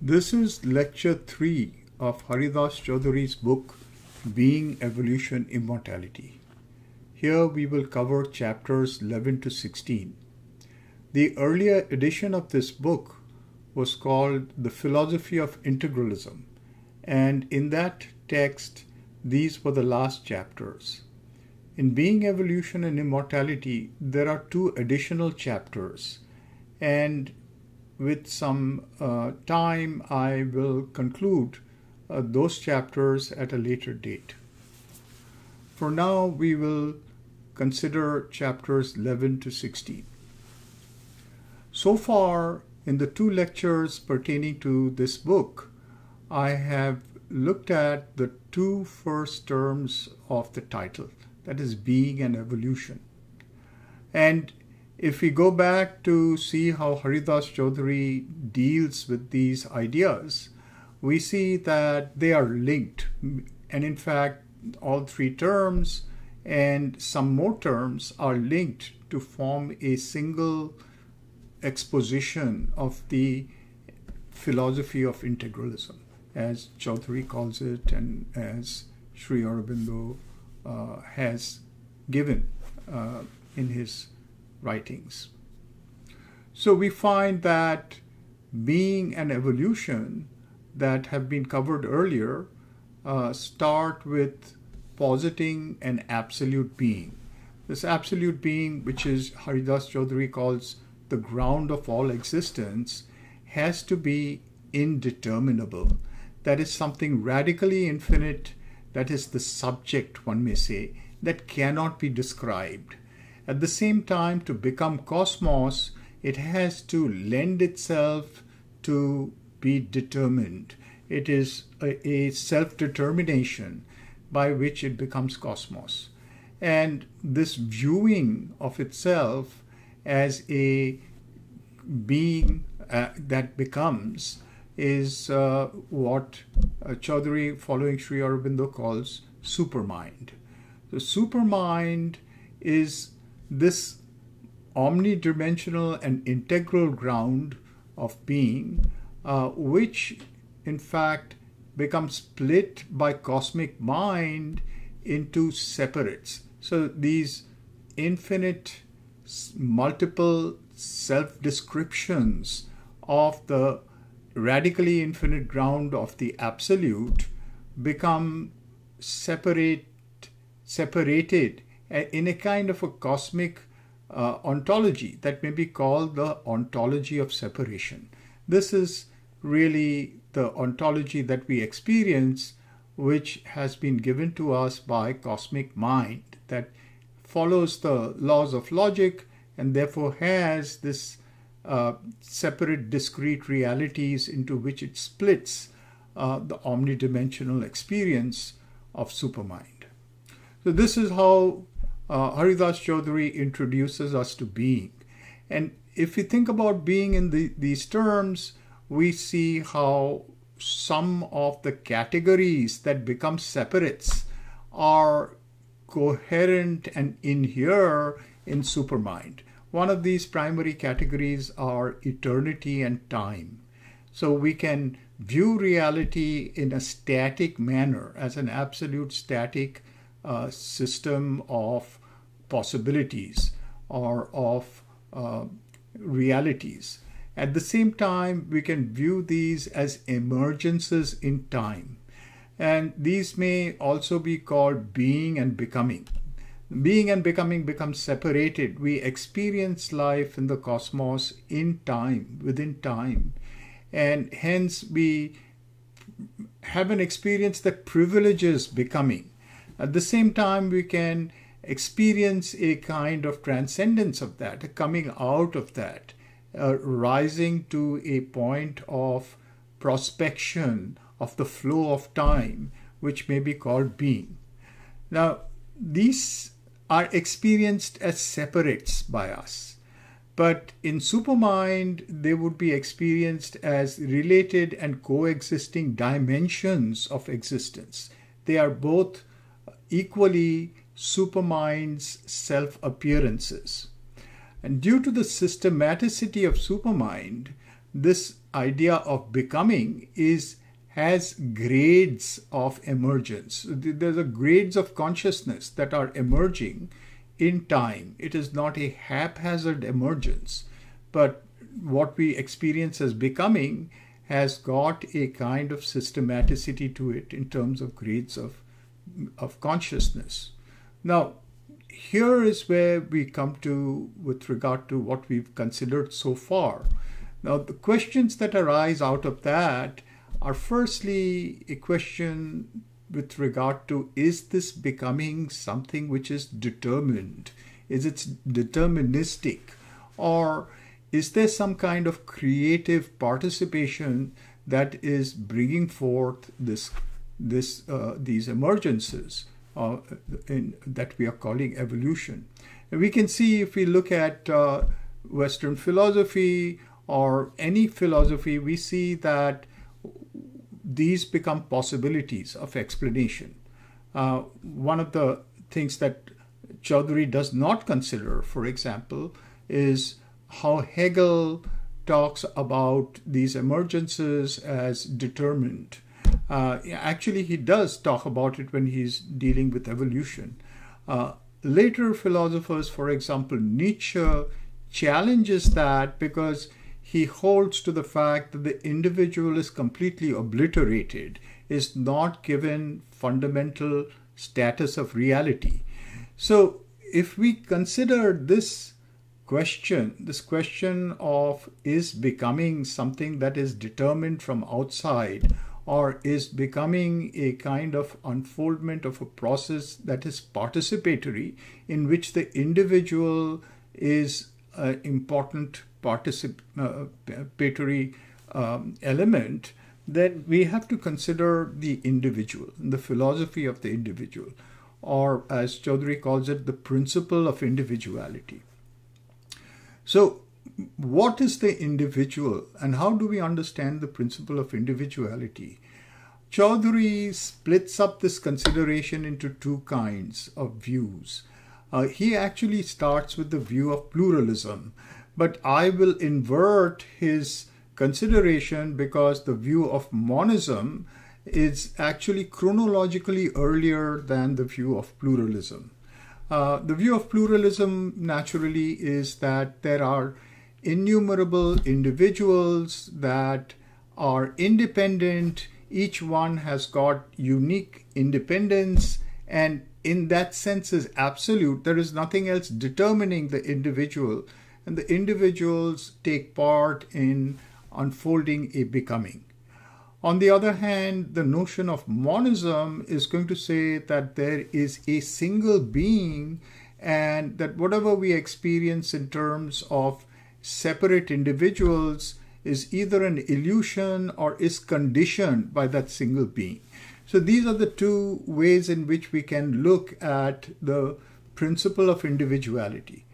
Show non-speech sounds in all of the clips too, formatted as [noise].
This is lecture 3 of Haridas Chaudhuri's book Being, Evolution, Immortality. Here we will cover chapters 11 to 16. The earlier edition of this book was called The Philosophy of Integralism, and in that text, these were the last chapters. In Being, Evolution, and Immortality, there are two additional chapters, and with some uh, time, I will conclude uh, those chapters at a later date. For now, we will consider chapters 11 to 16. So far, in the two lectures pertaining to this book, I have looked at the two first terms of the title that is, being and evolution. And if we go back to see how Haridas Chaudhuri deals with these ideas, we see that they are linked. And in fact, all three terms and some more terms are linked to form a single exposition of the philosophy of integralism, as Chaudhuri calls it, and as Sri Aurobindo uh, has given uh, in his writings. So we find that being and evolution that have been covered earlier uh, start with positing an absolute being. This absolute being, which is Haridas Chaudhuri calls the ground of all existence, has to be indeterminable. That is something radically infinite, that is the subject, one may say, that cannot be described. At the same time, to become cosmos, it has to lend itself to be determined. It is a, a self determination by which it becomes cosmos. And this viewing of itself as a being uh, that becomes is uh, what uh, Chaudhuri, following Sri Aurobindo, calls supermind. The supermind is this omnidimensional and integral ground of being, uh, which in fact becomes split by cosmic mind into separates. So these infinite, multiple self descriptions of the radically infinite ground of the absolute become separate separated in a kind of a cosmic uh, ontology that may be called the ontology of separation. This is really the ontology that we experience, which has been given to us by cosmic mind, that follows the laws of logic and therefore has this uh, separate discrete realities into which it splits uh, the omnidimensional experience of supermind. So, this is how uh, Haridas Chaudhuri introduces us to being. And if we think about being in the, these terms, we see how some of the categories that become separates are coherent and inhere in supermind. One of these primary categories are eternity and time. So we can view reality in a static manner as an absolute static uh, system of possibilities or of uh, realities. At the same time, we can view these as emergences in time. And these may also be called being and becoming. Being and becoming become separated. We experience life in the cosmos in time, within time. And hence we have an experience that privileges becoming. At the same time, we can experience a kind of transcendence of that, a coming out of that uh, rising to a point of prospection of the flow of time, which may be called being. Now, these are experienced as separates by us, but in supermind, they would be experienced as related and coexisting dimensions of existence. They are both equally supermind's self appearances. And due to the systematicity of supermind, this idea of becoming is has grades of emergence. There's a grades of consciousness that are emerging in time. It is not a haphazard emergence, but what we experience as becoming has got a kind of systematicity to it in terms of grades of, of consciousness. Now, here is where we come to with regard to what we've considered so far. Now, the questions that arise out of that are firstly a question with regard to is this becoming something which is determined? Is it deterministic? Or is there some kind of creative participation that is bringing forth this, this, uh, these emergences uh, in, that we are calling evolution? And we can see if we look at uh, Western philosophy or any philosophy, we see that these become possibilities of explanation. Uh, one of the things that Chaudhuri does not consider, for example, is how Hegel talks about these emergences as determined. Uh, actually, he does talk about it when he's dealing with evolution. Uh, later philosophers, for example, Nietzsche, challenges that because he holds to the fact that the individual is completely obliterated, is not given fundamental status of reality. So, if we consider this question, this question of is becoming something that is determined from outside or is becoming a kind of unfoldment of a process that is participatory in which the individual is an important participatory um, element, then we have to consider the individual, the philosophy of the individual, or as Chaudhuri calls it, the principle of individuality. So, what is the individual and how do we understand the principle of individuality? Chaudhuri splits up this consideration into two kinds of views. Uh, he actually starts with the view of pluralism, but I will invert his consideration because the view of monism is actually chronologically earlier than the view of pluralism. Uh, the view of pluralism naturally is that there are innumerable individuals that are independent. Each one has got unique independence and in that sense is absolute. There is nothing else determining the individual and the individuals take part in unfolding a becoming. On the other hand, the notion of monism is going to say that there is a single being and that whatever we experience in terms of separate individuals is either an illusion or is conditioned by that single being. So these are the two ways in which we can look at the principle of individuality.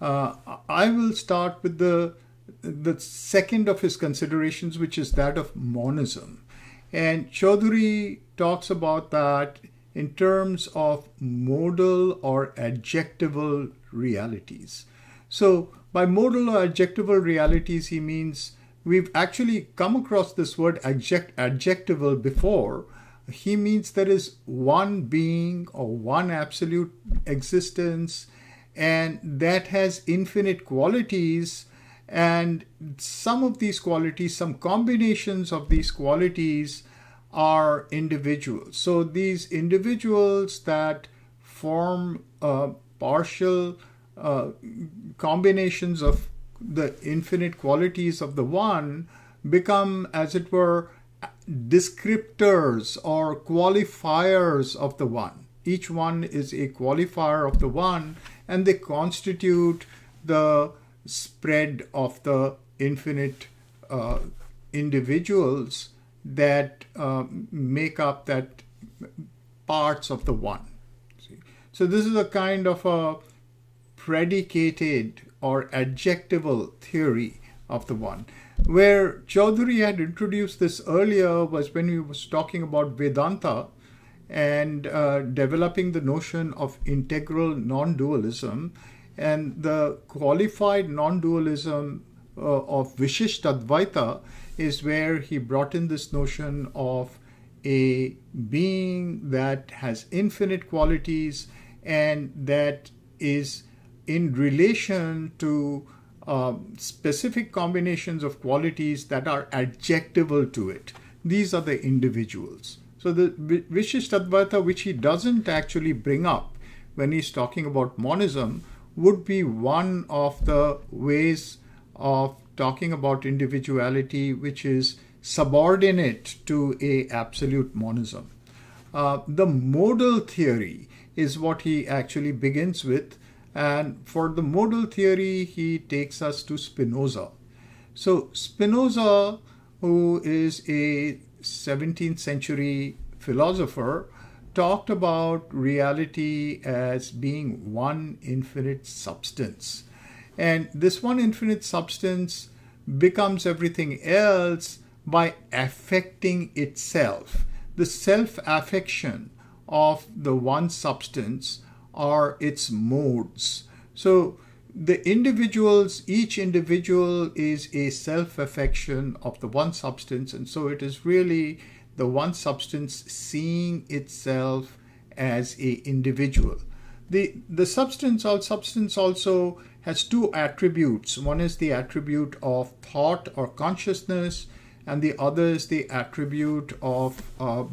Uh, I will start with the the second of his considerations, which is that of monism. And Chaudhuri talks about that in terms of modal or adjectival realities. So, by modal or adjectival realities, he means we've actually come across this word adject, adjectival before. He means there is one being or one absolute existence and that has infinite qualities and some of these qualities some combinations of these qualities are individuals so these individuals that form a partial uh, combinations of the infinite qualities of the one become as it were descriptors or qualifiers of the one each one is a qualifier of the one and they constitute the spread of the infinite uh, individuals that uh, make up that parts of the one. So this is a kind of a predicated or adjectival theory of the one. Where Chaudhuri had introduced this earlier was when he was talking about Vedanta, and uh, developing the notion of integral non dualism. And the qualified non dualism uh, of Vishishtadvaita is where he brought in this notion of a being that has infinite qualities and that is in relation to uh, specific combinations of qualities that are adjectival to it. These are the individuals. So the Vishishtadvaita, which he doesn't actually bring up when he's talking about monism, would be one of the ways of talking about individuality which is subordinate to a absolute monism. Uh, the modal theory is what he actually begins with, and for the modal theory, he takes us to Spinoza. So, Spinoza, who is a 17th century philosopher, talked about reality as being one infinite substance. And this one infinite substance becomes everything else by affecting itself. The self affection of the one substance are its modes. So the individuals, each individual is a self affection of the one substance, and so it is really the one substance seeing itself as a individual. The, the substance, all substance also has two attributes. One is the attribute of thought or consciousness, and the other is the attribute of uh,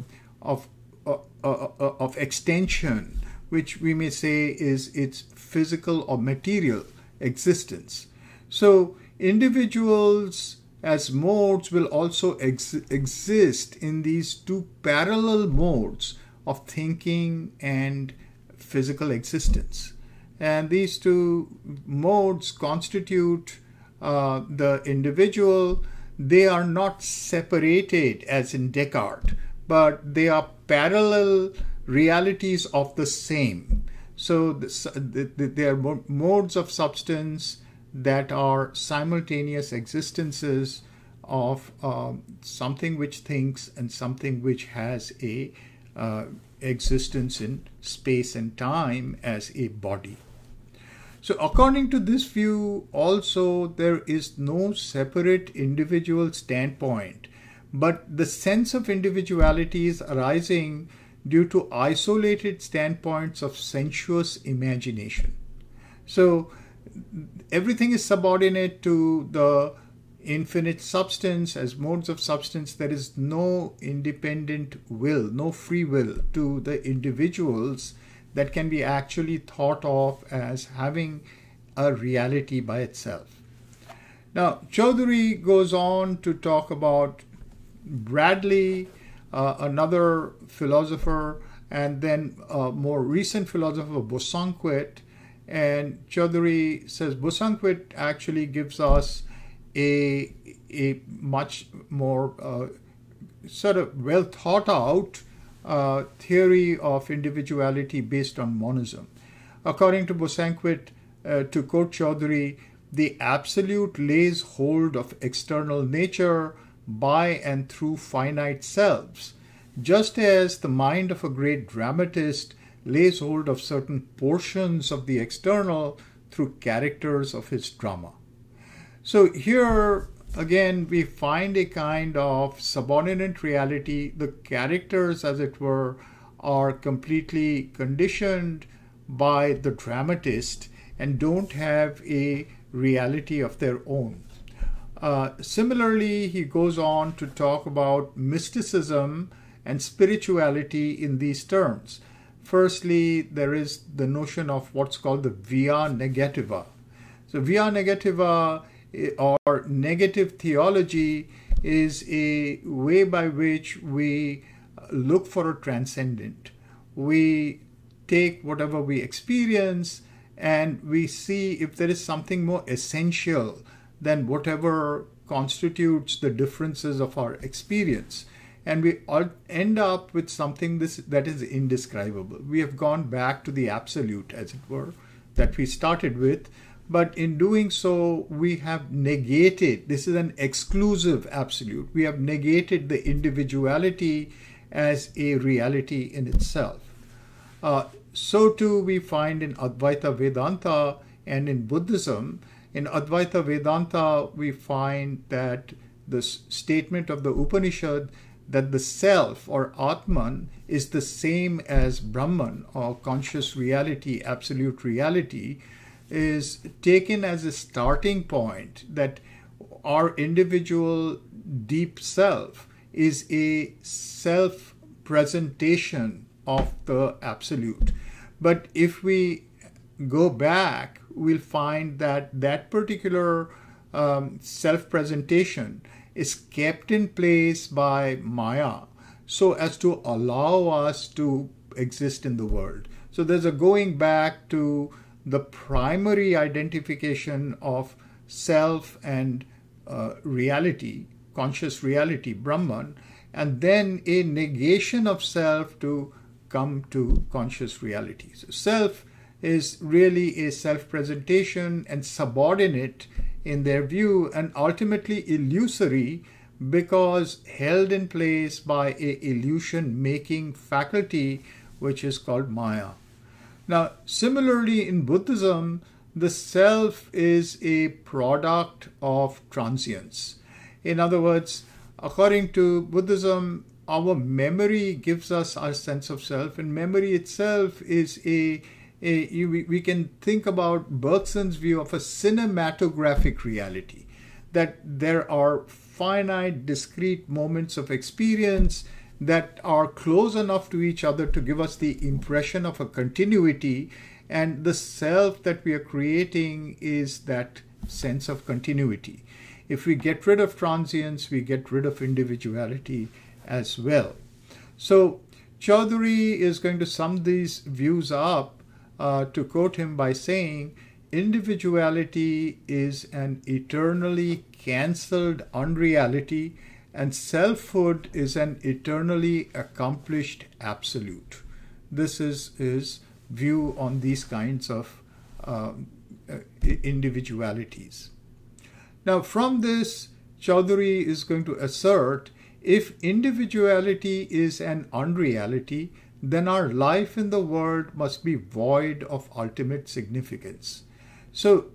of uh, uh, uh, of extension, which we may say is its physical or material existence. So individuals as modes will also ex- exist in these two parallel modes of thinking and physical existence. And these two modes constitute uh, the individual. They are not separated as in Descartes, but they are parallel realities of the same. So they are modes of substance that are simultaneous existences of uh, something which thinks and something which has a uh, existence in space and time as a body. So, according to this view, also there is no separate individual standpoint, but the sense of individuality is arising due to isolated standpoints of sensuous imagination. So, everything is subordinate to the infinite substance as modes of substance there is no independent will no free will to the individuals that can be actually thought of as having a reality by itself now Chaudhuri goes on to talk about bradley another philosopher and then a more recent philosopher bosanquet and Chaudhuri says bosanquet actually gives us a, a much more uh, sort of well thought out uh, theory of individuality based on monism. According to Bosanquet, uh, to quote Chaudhuri, the absolute lays hold of external nature by and through finite selves, just as the mind of a great dramatist lays hold of certain portions of the external through characters of his drama. So here again we find a kind of subordinate reality. The characters, as it were, are completely conditioned by the dramatist and don't have a reality of their own. Uh, similarly, he goes on to talk about mysticism and spirituality in these terms. Firstly, there is the notion of what's called the via negativa. So, via negativa eh, or negative theology is a way by which we look for a transcendent. We take whatever we experience and we see if there is something more essential than whatever constitutes the differences of our experience and we all end up with something this, that is indescribable. We have gone back to the absolute, as it were, that we started with, but in doing so, we have negated this is an exclusive absolute. We have negated the individuality as a reality in itself. Uh, so too we find in Advaita Vedanta and in Buddhism, In Advaita Vedanta, we find that the statement of the Upanishad that the self or Atman is the same as Brahman or conscious reality, absolute reality, is taken as a starting point that our individual deep self is a self presentation of the absolute. But if we go back, we'll find that that particular um, self presentation is kept in place by Maya so as to allow us to exist in the world. So there's a going back to the primary identification of self and uh, reality, conscious reality, Brahman, and then a negation of self to come to conscious reality. So self is really a self presentation and subordinate in their view and ultimately illusory because held in place by a illusion making faculty which is called maya. Now similarly in buddhism the self is a product of transience. In other words according to buddhism our memory gives us our sense of self and memory itself is a a, we, we can think about Bergson's view of a cinematographic reality, that there are finite, discrete moments of experience that are close enough to each other to give us the impression of a continuity, and the self that we are creating is that sense of continuity. If we get rid of transience, we get rid of individuality as well. So, Chaudhuri is going to sum these views up uh, to quote him by saying, individuality is an eternally cancelled unreality, and selfhood is an eternally accomplished absolute. This is his view on these kinds of uh, individualities. Now, from this, Chaudhuri is going to assert if individuality is an unreality, then our life in the world must be void of ultimate significance. So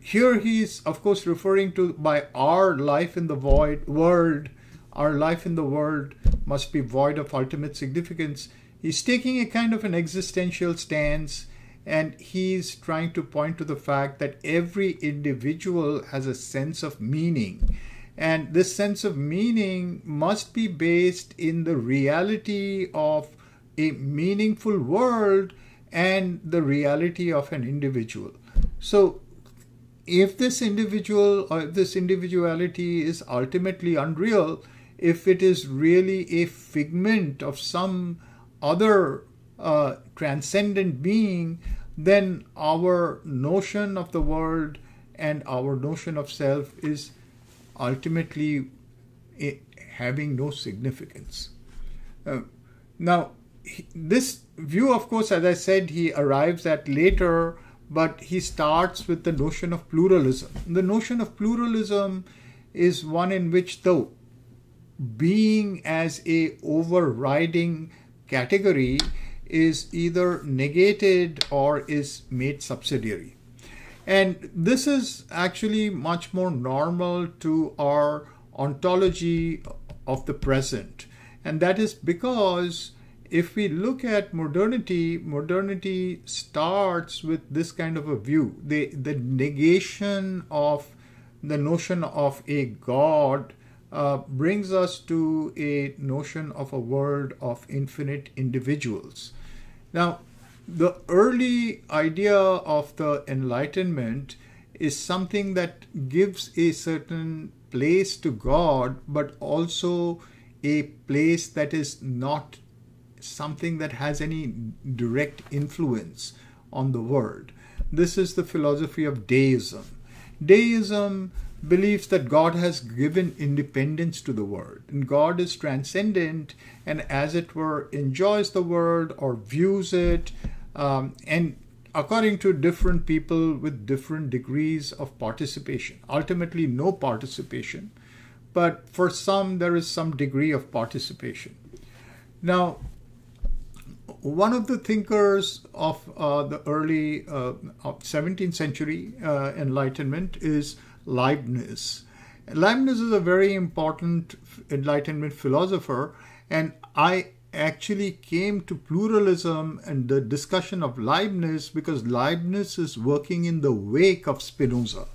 here he is, of course, referring to by our life in the void world, our life in the world must be void of ultimate significance. He's taking a kind of an existential stance and he's trying to point to the fact that every individual has a sense of meaning. And this sense of meaning must be based in the reality of a meaningful world and the reality of an individual. So, if this individual or if this individuality is ultimately unreal, if it is really a figment of some other uh, transcendent being, then our notion of the world and our notion of self is ultimately eh, having no significance. Uh, now, this view, of course, as I said, he arrives at later, but he starts with the notion of pluralism. The notion of pluralism is one in which the being as a overriding category is either negated or is made subsidiary. And this is actually much more normal to our ontology of the present. And that is because if we look at modernity, modernity starts with this kind of a view the, the negation of the notion of a God uh, brings us to a notion of a world of infinite individuals. Now, the early idea of the Enlightenment is something that gives a certain place to God, but also a place that is not something that has any direct influence on the world. This is the philosophy of deism. Deism believes that God has given independence to the world, and God is transcendent and, as it were, enjoys the world or views it, um, and according to different people with different degrees of participation. Ultimately, no participation, but for some, there is some degree of participation. Now, one of the thinkers of uh, the early uh, 17th century uh, Enlightenment is Leibniz. Leibniz is a very important Enlightenment philosopher, and I actually came to pluralism and the discussion of Leibniz because Leibniz is working in the wake of Spinoza.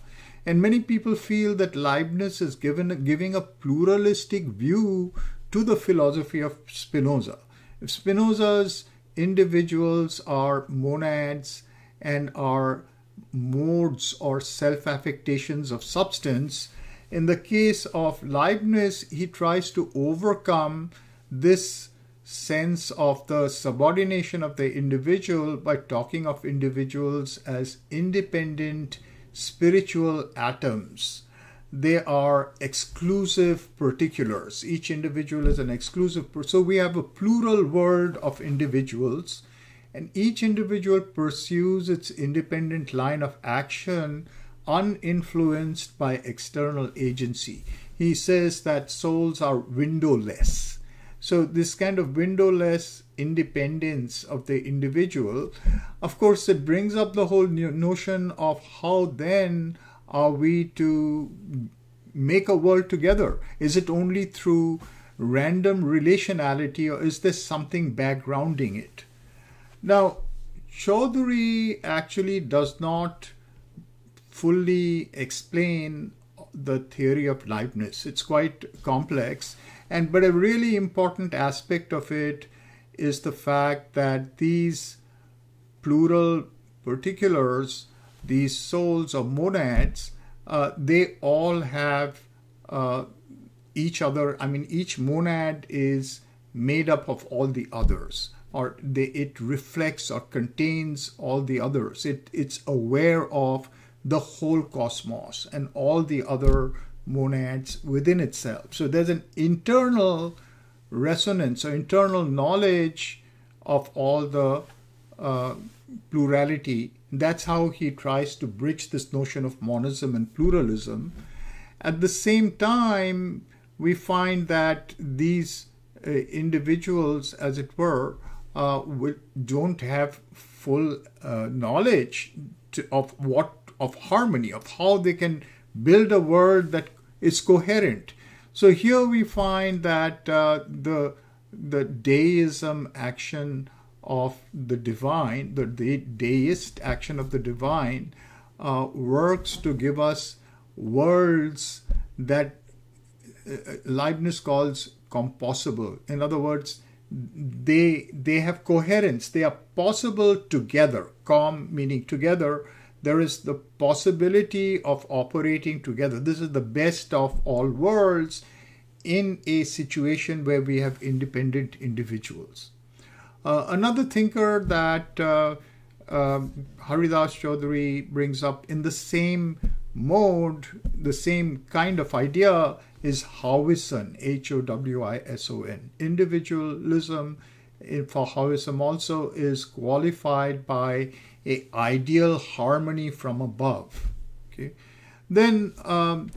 And many people feel that Leibniz is given, giving a pluralistic view to the philosophy of Spinoza. Spinoza's individuals are monads and are modes or self affectations of substance, in the case of Leibniz, he tries to overcome this sense of the subordination of the individual by talking of individuals as independent spiritual atoms. They are exclusive particulars. Each individual is an exclusive. So we have a plural world of individuals, and each individual pursues its independent line of action uninfluenced by external agency. He says that souls are windowless so, this kind of windowless independence of the individual, of course, it brings up the whole notion of how then are we to make a world together? Is it only through random relationality or is there something backgrounding it? Now, Chaudhuri actually does not fully explain the theory of Leibniz. It's quite complex and but a really important aspect of it is the fact that these plural particulars, these souls or monads, uh, they all have uh, each other. I mean, each monad is made up of all the others, or they, it reflects or contains all the others. It, it's aware of the whole cosmos and all the other monads within itself. So there's an internal resonance or internal knowledge of all the uh, plurality. That's how he tries to bridge this notion of monism and pluralism. At the same time, we find that these uh, individuals, as it were, uh, don't have full uh, knowledge to, of what of harmony, of how they can build a world that is coherent. So here we find that uh, the the deism action of the divine, the de- deist action of the divine, uh, works to give us worlds that uh, Leibniz calls compossible. In other words, they they have coherence. They are possible together. Com meaning together, there is the possibility of operating together. This is the best of all worlds in a situation where we have independent individuals. Uh, another thinker that uh, uh, Haridas Chaudhuri brings up in the same mode, the same kind of idea is Howison, H O W I S O N. Individualism for Howison also is qualified by a ideal harmony from above. Okay, then um,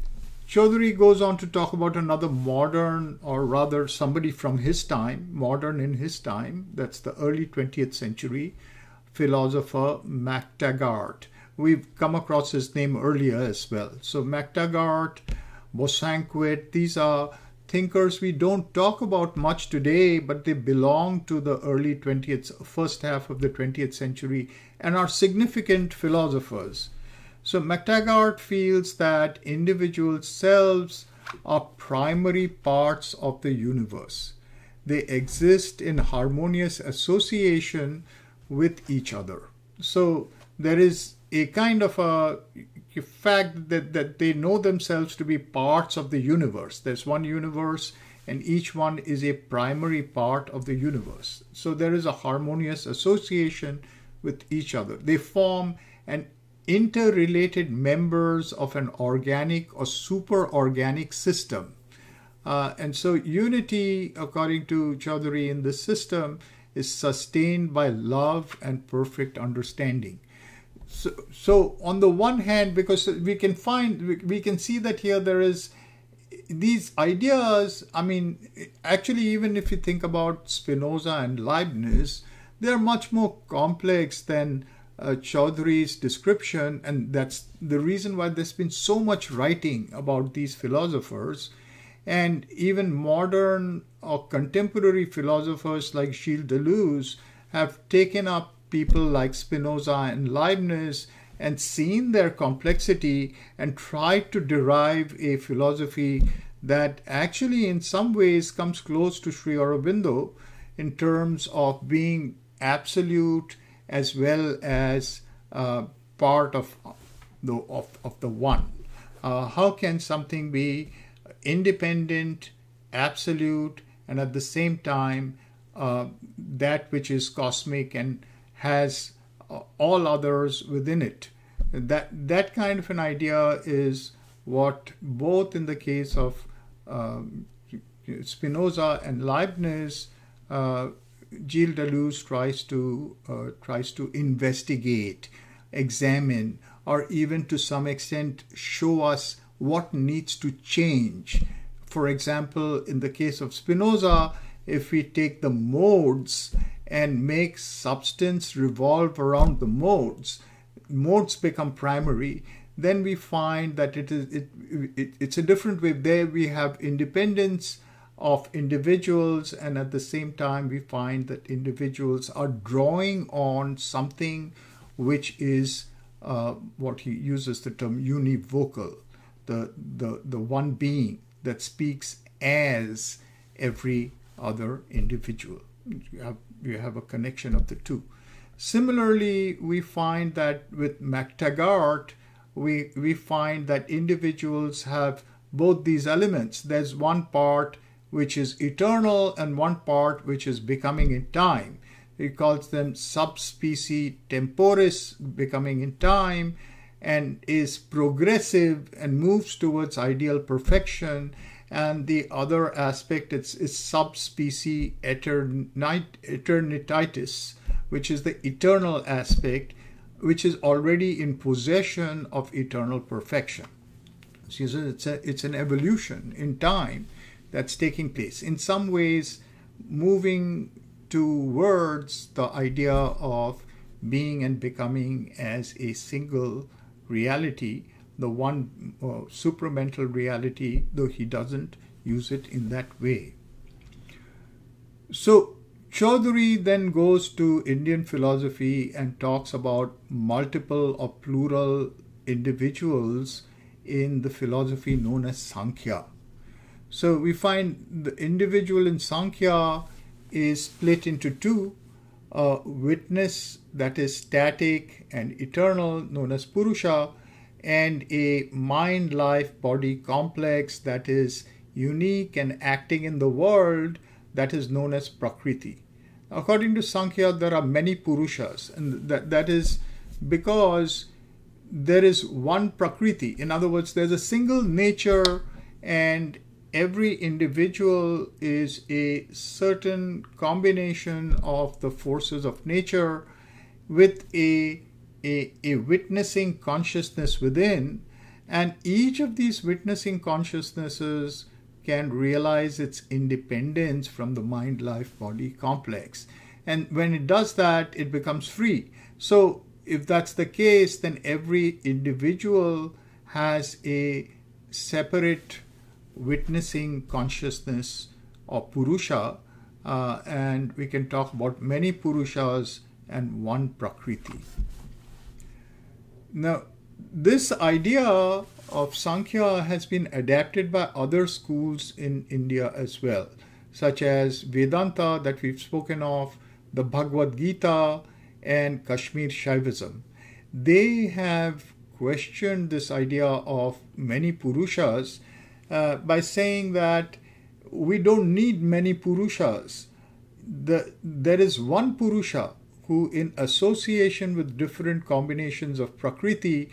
Chaudhuri goes on to talk about another modern, or rather somebody from his time, modern in his time. That's the early 20th century philosopher McTaggart. We've come across his name earlier as well. So McTaggart, Bosanquet, these are thinkers we don't talk about much today, but they belong to the early 20th, first half of the 20th century and are significant philosophers. So McTaggart feels that individual selves are primary parts of the universe. They exist in harmonious association with each other. So there is a kind of a fact that, that they know themselves to be parts of the universe. There's one universe, and each one is a primary part of the universe. So there is a harmonious association with each other. They form an interrelated members of an organic or super organic system. Uh, and so unity, according to Chaudhuri, in this system is sustained by love and perfect understanding. So, so on the one hand, because we can find, we can see that here there is these ideas. I mean, actually, even if you think about Spinoza and Leibniz, they're much more complex than uh, description, and that's the reason why there's been so much writing about these philosophers. And even modern or contemporary philosophers like Gilles Deleuze have taken up people like Spinoza and Leibniz and seen their complexity and tried to derive a philosophy that actually, in some ways, comes close to Sri Aurobindo in terms of being absolute as well as uh, part of the of, of the one. Uh, how can something be independent, absolute, and at the same time uh, that which is cosmic and has uh, all others within it? That that kind of an idea is what both in the case of um, Spinoza and Leibniz uh, Gilles Deleuze tries to uh, tries to investigate, examine, or even to some extent show us what needs to change. For example, in the case of Spinoza, if we take the modes and make substance revolve around the modes, modes become primary. Then we find that it is it, it it's a different way. There we have independence of individuals, and at the same time, we find that individuals are drawing on something which is uh, what he uses the term univocal, the, the, the one being that speaks as every other individual. You have, you have a connection of the two. Similarly, we find that with McTaggart, we, we find that individuals have both these elements. There's one part which is eternal, and one part which is becoming in time. He calls them sub specie temporis, becoming in time, and is progressive and moves towards ideal perfection. And the other aspect is, is subspecies eternitatis, which is the eternal aspect, which is already in possession of eternal perfection. So it's, a, it's an evolution in time that's taking place. In some ways, moving towards the idea of being and becoming as a single reality, the one uh, supramental reality, though he doesn't use it in that way. So, Chaudhuri then goes to Indian philosophy and talks about multiple or plural individuals in the philosophy known as Sankhya. So we find the individual in Sankhya is split into two a witness that is static and eternal, known as Purusha, and a mind life body complex that is unique and acting in the world that is known as Prakriti. According to Sankhya, there are many Purushas, and that, that is because there is one Prakriti. In other words, there's a single nature and every individual is a certain combination of the forces of nature with a, a, a, witnessing consciousness within, and each of these witnessing consciousnesses can realize its independence from the mind life body complex. And when it does that, it becomes free. So, if that's the case, then every individual has a separate witnessing consciousness of Purusha, uh, and we can talk about many Purushas and one Prakriti. Now, this idea of Sankhya has been adapted by other schools in India as well, such as Vedanta, that we've spoken of, the Bhagavad Gita, and Kashmir Shaivism. They have questioned this idea of many Purushas uh, by saying that we don't need many Purushas. The, there is one Purusha who, in association with different combinations of Prakriti,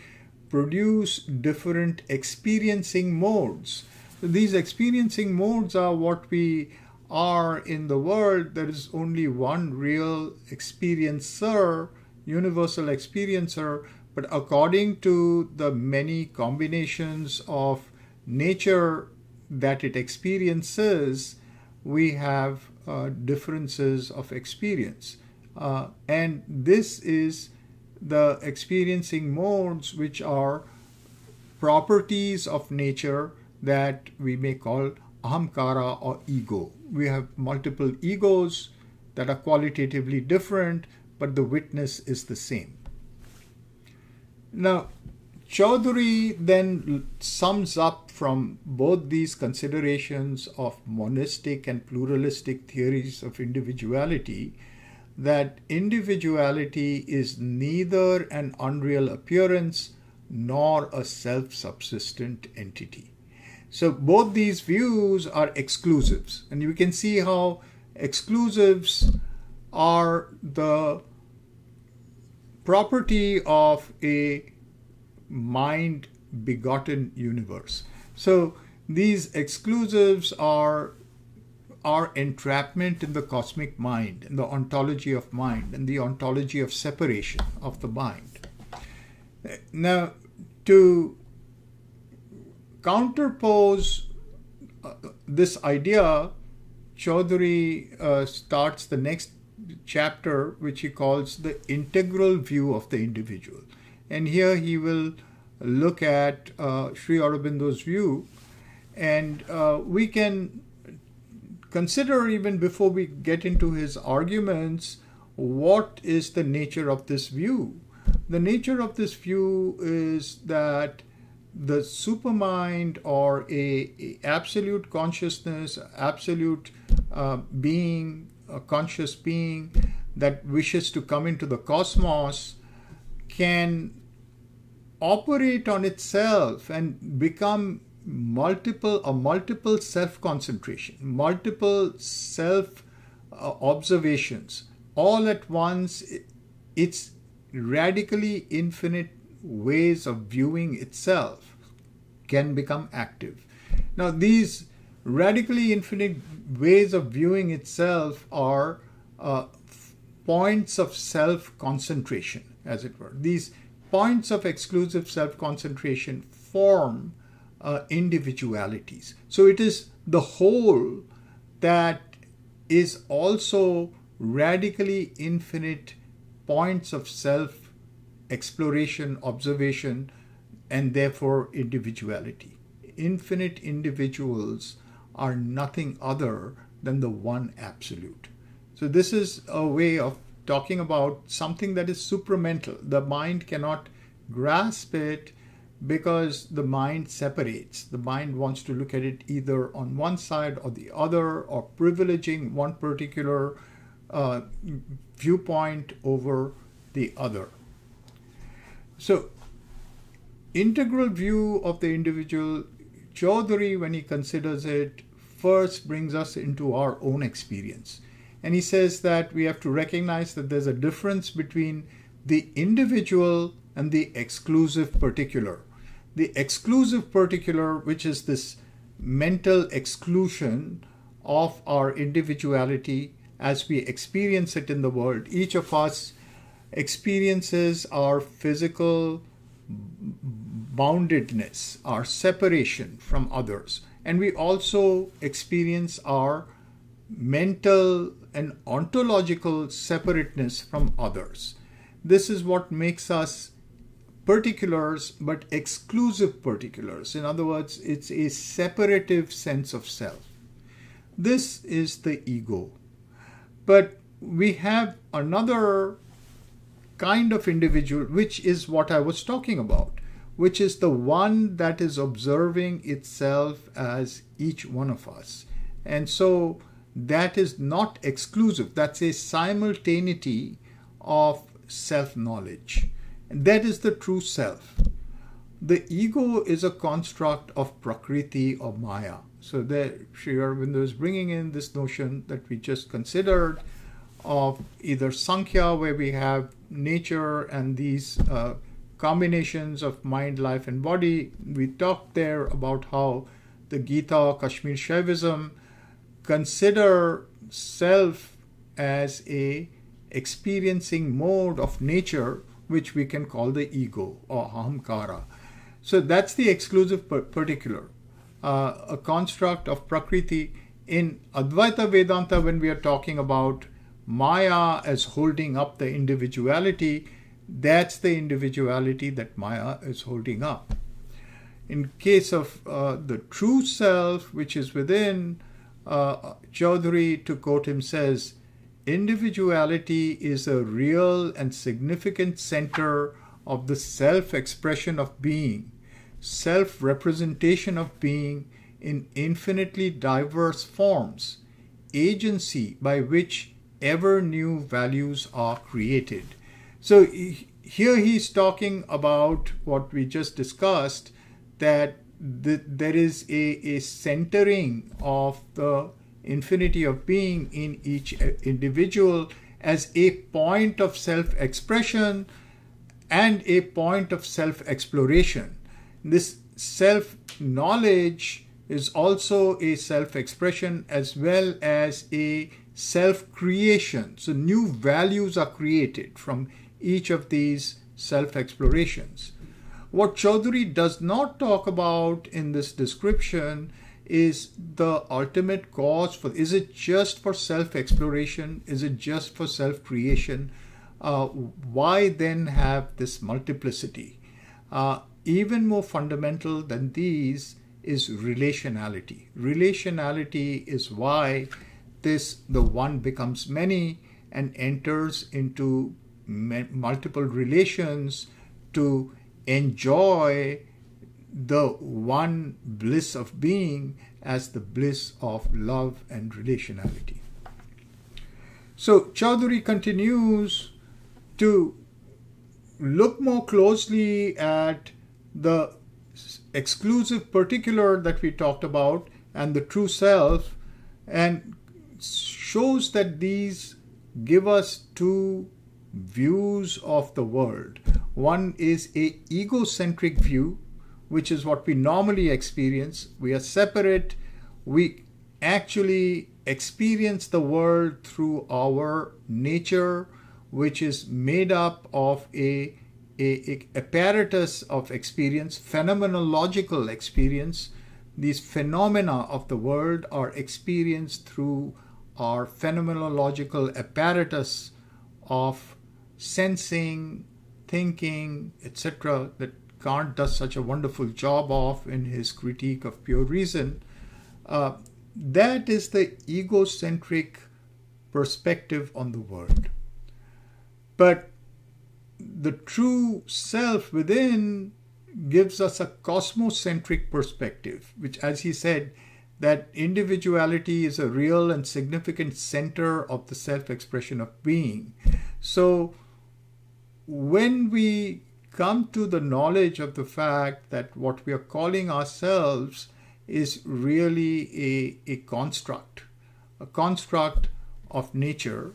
produce different experiencing modes. These experiencing modes are what we are in the world. There is only one real experiencer, universal experiencer, but according to the many combinations of nature that it experiences, we have uh, differences of experience. Uh, and this is the experiencing modes which are properties of nature that we may call ahamkara or ego. We have multiple egos that are qualitatively different, but the witness is the same. Now, Chaudhuri then sums up from both these considerations of monistic and pluralistic theories of individuality that individuality is neither an unreal appearance nor a self subsistent entity. So both these views are exclusives, and you can see how exclusives are the property of a mind begotten universe. So these exclusives are our entrapment in the cosmic mind, in the ontology of mind, and the ontology of separation of the mind. Now, to counterpose uh, this idea, Chaudhuri uh, starts the next chapter, which he calls the integral view of the individual. And here he will look at uh, Sri Aurobindo's view, and uh, we can consider even before we get into his arguments what is the nature of this view. The nature of this view is that the supermind or a, a absolute consciousness, absolute uh, being, a conscious being that wishes to come into the cosmos can operate on itself and become multiple a multiple self concentration multiple self uh, observations all at once it's radically infinite ways of viewing itself can become active. Now these radically infinite ways of viewing itself are uh, points of self concentration as it were. These points of exclusive self concentration form uh, individualities. So it is the whole that is also radically infinite points of self exploration, observation, and therefore individuality. Infinite individuals are nothing other than the one absolute. So, this is a way of talking about something that is supramental. The mind cannot grasp it because the mind separates. The mind wants to look at it either on one side or the other, or privileging one particular uh, viewpoint over the other. So, integral view of the individual, Chaudhuri, when he considers it, first brings us into our own experience. And he says that we have to recognize that there's a difference between the individual and the exclusive particular the exclusive particular, which is this mental exclusion of our individuality as we experience it in the world. Each of us experiences our physical boundedness, our separation from others. And we also experience our mental and ontological separateness from others. This is what makes us particulars but exclusive particulars. In other words, it's a separative sense of self. This is the ego. But we have another kind of individual, which is what I was talking about, which is the one that is observing itself as each one of us. And so that is not exclusive, that's a simultaneity of self knowledge. And that is the true self. The ego is a construct of Prakriti or Maya. So there, Sri Aurobindo is bringing in this notion that we just considered of either Sankhya, where we have nature and these uh, combinations of mind, life, and body. We talked there about how the Gita, Kashmir Shaivism consider self as a experiencing mode of nature which we can call the ego or ahamkara. So that's the exclusive particular, uh, a construct of Prakriti. In Advaita Vedanta, when we are talking about Maya as holding up the individuality, that's the individuality that Maya is holding up. In case of uh, the true self, which is within, uh, Chaudhuri, to quote him, says, individuality is a real and significant center of the self expression of being, self representation of being in infinitely diverse forms, agency by which ever new values are created. So here he's talking about what we just discussed that the, there is a, a centering of the infinity of being in each uh, individual as a point of self expression and a point of self exploration. This self knowledge is also a self expression as well as a self creation. So, new values are created from each of these self explorations. What Chaudhuri does not talk about in this description is the ultimate cause for is it just for self exploration? Is it just for self creation? Uh, why then have this multiplicity? Uh, even more fundamental than these is relationality. Relationality is why this the one becomes many and enters into multiple relations to enjoy the one bliss of being as the bliss of love and relationality. So Chaudhuri continues to look more closely at the exclusive particular that we talked about and the true self and shows that these give us two views of the world one is a egocentric view which is what we normally experience we are separate we actually experience the world through our nature which is made up of a, a, a apparatus of experience, phenomenological experience. These phenomena of the world are experienced through our phenomenological apparatus of sensing, thinking, etc., that Kant does such a wonderful job of in his critique of pure reason. Uh, that is the egocentric perspective on the world. But the true self within gives us a cosmocentric perspective, which, as he said, that individuality is a real and significant center of the self expression of being. So, when we come to the knowledge of the fact that what we are calling ourselves is really a, a construct, a construct of nature,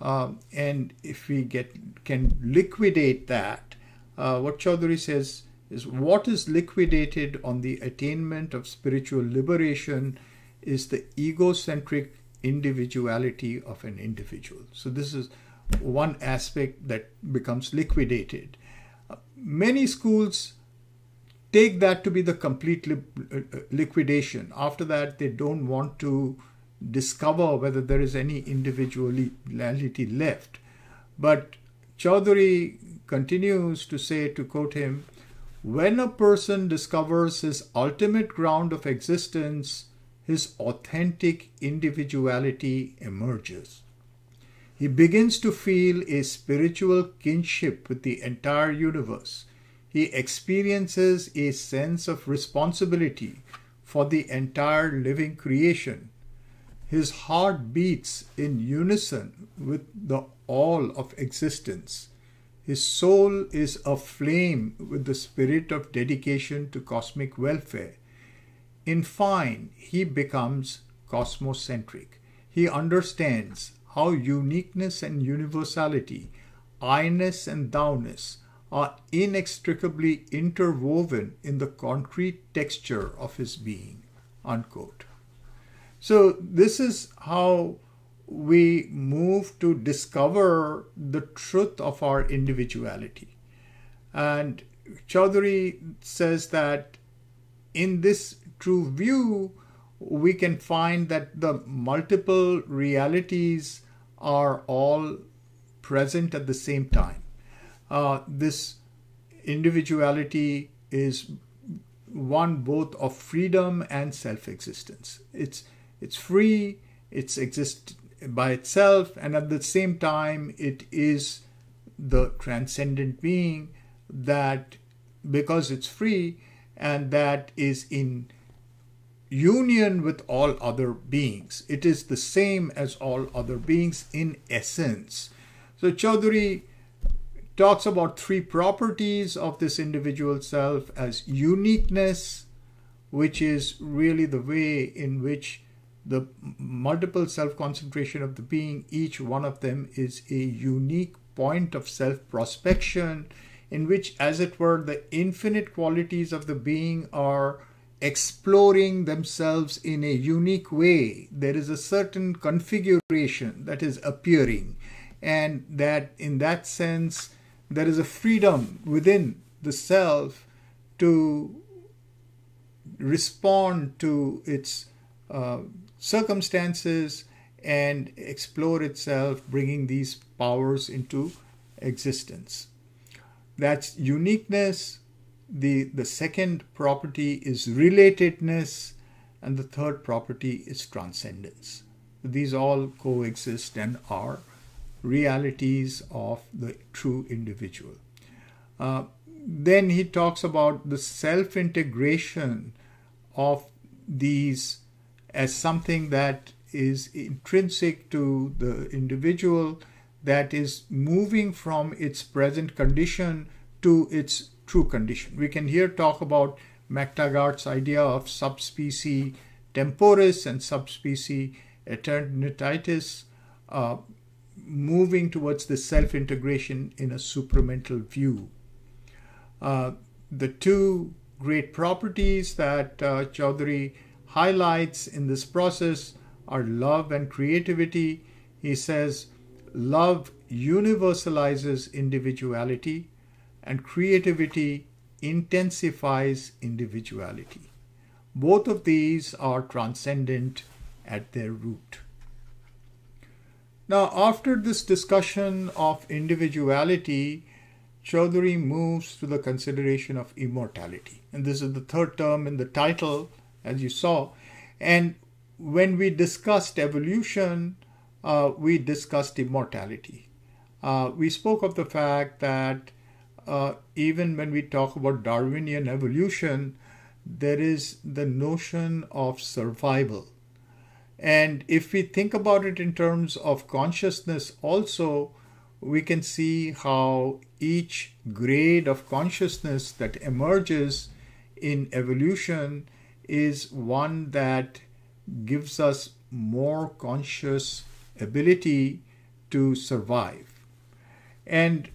um, and if we get can liquidate that, uh, what Chaudhuri says is what is liquidated on the attainment of spiritual liberation is the egocentric individuality of an individual. So this is one aspect that becomes liquidated. Many schools take that to be the complete li- uh, uh liquidation. After that, they don't want to discover whether there is any individuality left. But Chaudhuri continues to say, to quote him, when a person discovers his ultimate ground of existence, his authentic individuality emerges. He begins to feel a spiritual kinship with the entire universe. He experiences a sense of responsibility for the entire living creation his heart beats in unison with the all of existence. His soul is aflame with the spirit of dedication to cosmic welfare. In fine, he becomes cosmocentric. He understands how uniqueness and universality, I-ness and thou-ness are inextricably interwoven in the concrete texture of his being. Unquote. So, this is how we move to discover the truth of our individuality. And Chaudhuri says that in this true view, we can find that the multiple realities are all present at the same time. Uh, this individuality is one both of freedom and self-existence. It's it's free, it's exist by itself, and at the same time it is the transcendent being that because it's free and that is in union with all other beings. It is the same as all other beings in essence. So Chaudhuri talks about three properties of this individual self as uniqueness, which is really the way in which the multiple self concentration of the being, each one of them is a unique point of self prospection, in which, as it were, the infinite qualities of the being are exploring themselves in a unique way. There is a certain configuration that is appearing, and that in that sense, there is a freedom within the self to respond to its uh, circumstances and explore itself, bringing these powers into existence. That's uniqueness. The, the second property is relatedness, and the third property is transcendence. These all coexist and are realities of the true individual. Uh, then he talks about the self integration of these as something that is intrinsic to the individual that is moving from its present condition to its true condition. We can here talk about McTaggart's idea of sub specie temporis and sub specie aeternitatis, uh, moving towards the self integration in a supramental view. Uh, the two great properties that uh, Chaudhuri highlights in this process are love and creativity. He says love universalizes individuality and creativity intensifies individuality. Both of these are transcendent at their root. Now, after this discussion of individuality, Chaudhuri moves to the consideration of immortality. And this is the third term in the title as you saw. And when we discussed evolution, uh, we discussed immortality. Uh, we spoke of the fact that uh, even when we talk about Darwinian evolution, there is the notion of survival. And if we think about it in terms of consciousness, also, we can see how each grade of consciousness that emerges in evolution is one that gives us more conscious ability to survive. And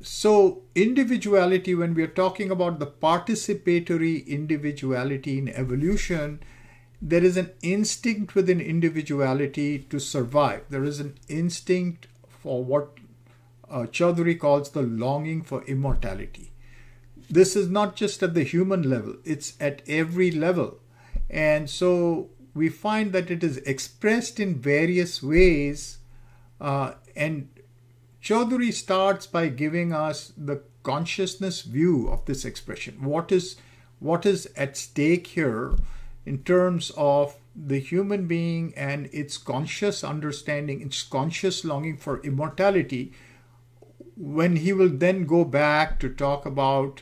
so, individuality, when we are talking about the participatory individuality in evolution, there is an instinct within individuality to survive. There is an instinct for what uh, calls the longing for immortality this is not just at the human level, it's at every level. And so we find that it is expressed in various ways. Uh, and Chaudhuri starts by giving us the consciousness view of this expression. What is what is at stake here in terms of the human being and its conscious understanding, its conscious longing for immortality, when he will then go back to talk about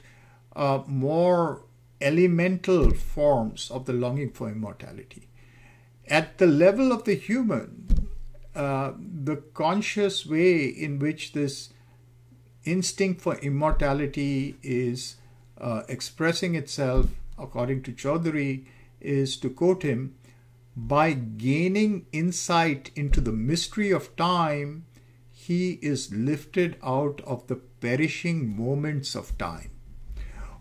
uh, more elemental forms of the longing for immortality. At the level of the human, uh, the conscious way in which this instinct for immortality is uh, expressing itself, according to Chaudhuri, is to quote him, by gaining insight into the mystery of time, he is lifted out of the perishing moments of time.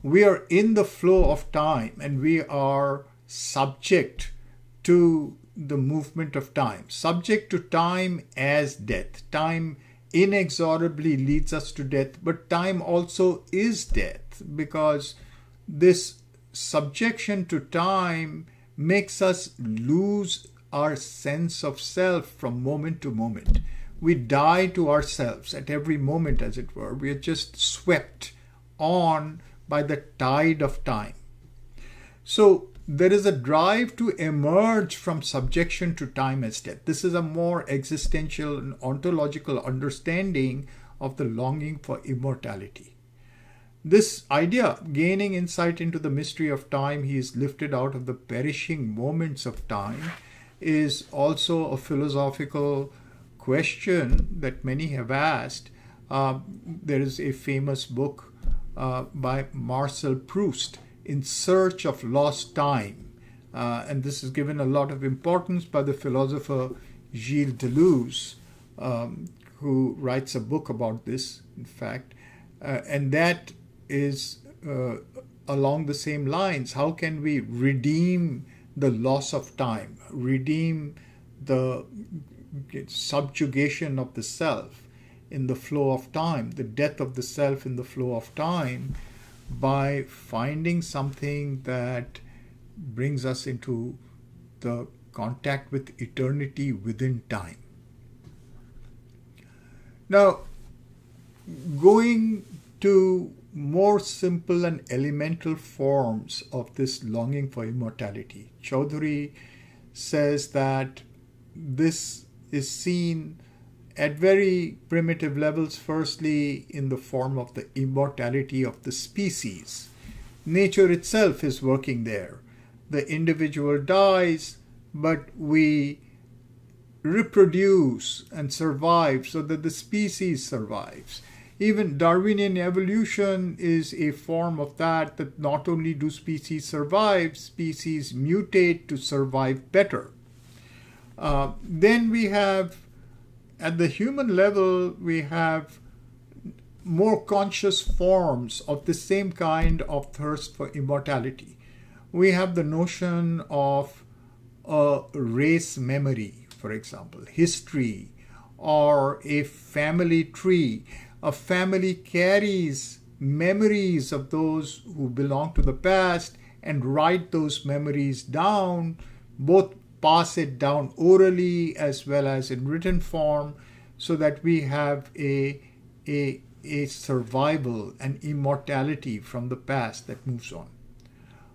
We are in the flow of time and we are subject to the movement of time, subject to time as death. Time inexorably leads us to death, but time also is death because this subjection to time makes us lose our sense of self from moment to moment. We die to ourselves at every moment, as it were. We are just swept on by the tide of time. So there is a drive to emerge from subjection to time as death. This is a more existential and ontological understanding of the longing for immortality. This idea, gaining insight into the mystery of time, he is lifted out of the perishing moments of time, is also a philosophical question that many have asked. Uh, there is a famous book uh, by Marcel Proust in search of lost time. Uh, and this is given a lot of importance by the philosopher Gilles Deleuze, um, who writes a book about this, in fact. Uh, and that is uh, along the same lines. How can we redeem the loss of time, redeem the subjugation of the self in the flow of time, the death of the self in the flow of time? By finding something that brings us into the contact with eternity within time. Now, going to more simple and elemental forms of this longing for immortality, Chaudhuri says that this is seen at very primitive levels, firstly, in the form of the immortality of the species. Nature itself is working there. The individual dies, but we reproduce and survive so that the species survives. Even Darwinian evolution is a form of that, that not only do species survive, species mutate to survive better. Uh, then we have at the human level, we have more conscious forms of the same kind of thirst for immortality. We have the notion of a race memory, for example, history, or a family tree. A family carries memories of those who belong to the past and write those memories down, both pass it down orally as well as in written form so that we have a, a, a survival and immortality from the past that moves on.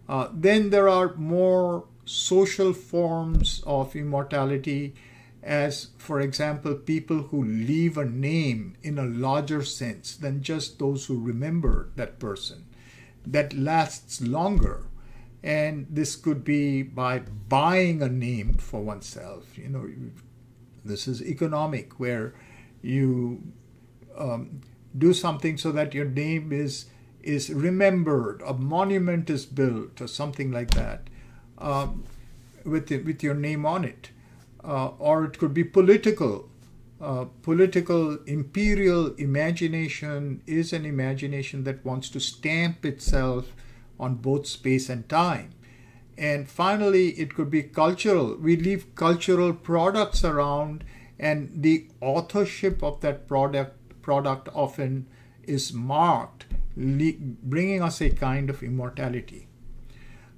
Uh, then there are more social forms of immortality, as for example, people who leave a name in a larger sense than just those who remember that person, that lasts longer and this could be by buying a name for oneself. You know this is economic where you um, do something so that your name is is remembered. A monument is built or something like that um, with it, with your name on it. Uh, or it could be political. Uh, political imperial imagination is an imagination that wants to stamp itself on both space and time. And finally, it could be cultural. We leave cultural products around, and the authorship of that product product often is marked, bringing us a kind of immortality.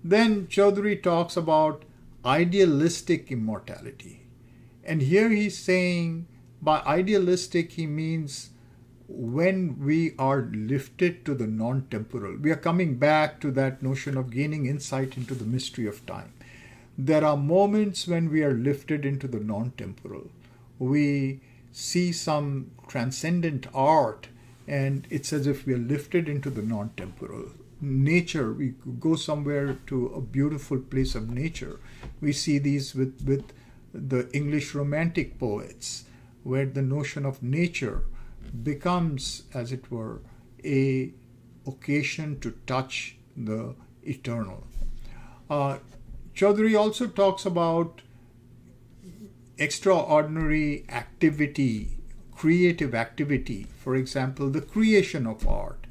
Then Chaudhuri talks about idealistic immortality. And here he's saying by idealistic, he means when we are lifted to the non temporal, we are coming back to that notion of gaining insight into the mystery of time. There are moments when we are lifted into the non temporal. We see some transcendent art, and it's as if we are lifted into the non temporal. Nature, we go somewhere to a beautiful place of nature. We see these with, with the English Romantic poets, where the notion of nature becomes, as it were, a occasion to touch the eternal. Uh, Chaudhuri also talks about extraordinary activity, creative activity, for example, the creation of art,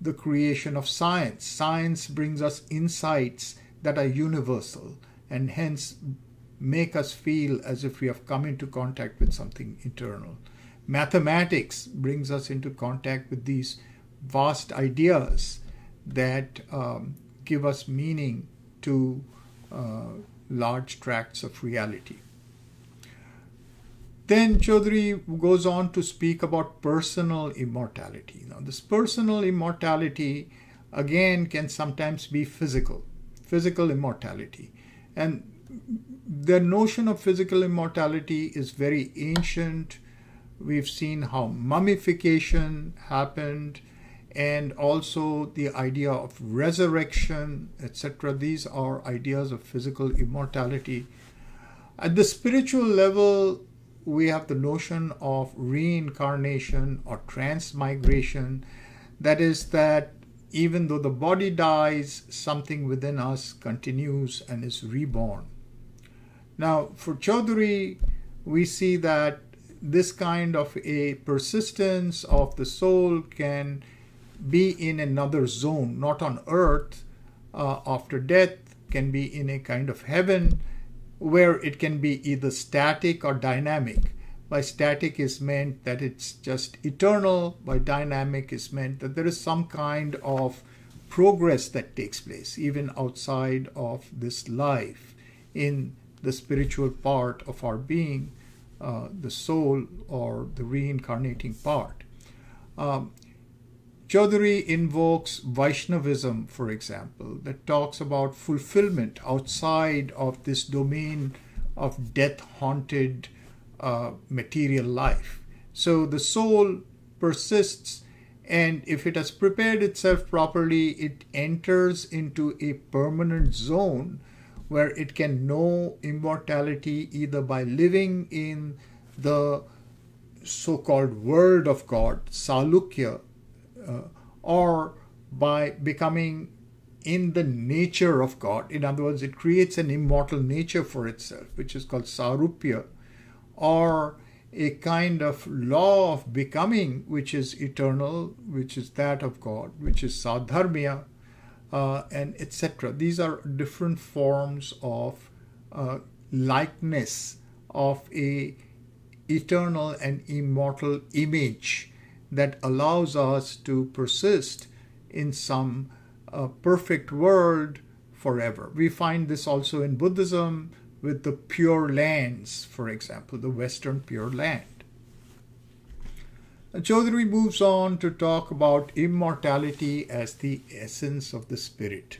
the creation of science. Science brings us insights that are universal and hence make us feel as if we have come into contact with something eternal mathematics brings us into contact with these vast ideas that um, give us meaning to uh, large tracts of reality. then Chaudhuri goes on to speak about personal immortality. Now, this personal immortality again can sometimes be physical, physical immortality. And the notion of physical immortality is very ancient. We've seen how mummification happened and also the idea of resurrection, etc. These are ideas of physical immortality. At the spiritual level, we have the notion of reincarnation or transmigration. That is, that even though the body dies, something within us continues and is reborn. Now, for Chaudhuri, we see that this kind of a persistence of the soul can be in another zone, not on earth uh, after death, can be in a kind of heaven where it can be either static or dynamic. By static is meant that it's just eternal, by dynamic is meant that there is some kind of progress that takes place even outside of this life in the spiritual part of our being, uh, the soul or the reincarnating part. Um, Chaudhuri invokes Vaishnavism, for example, that talks about fulfillment outside of this domain of death haunted uh, material life. So the soul persists, and if it has prepared itself properly, it enters into a permanent zone where it can know immortality either by living in the so called world of God, Salokya, uh, or by becoming in the nature of God. In other words, it creates an immortal nature for itself, which is called Sarupya, or a kind of law of becoming which is eternal, which is that of God, which is Sadharmya, uh, and etc. These are different forms of uh, likeness of a eternal and immortal image that allows us to persist in some uh, perfect world forever. We find this also in Buddhism with the pure lands, for example, the Western Pure Land. Chaudhuri moves on to talk about immortality as the essence of the spirit.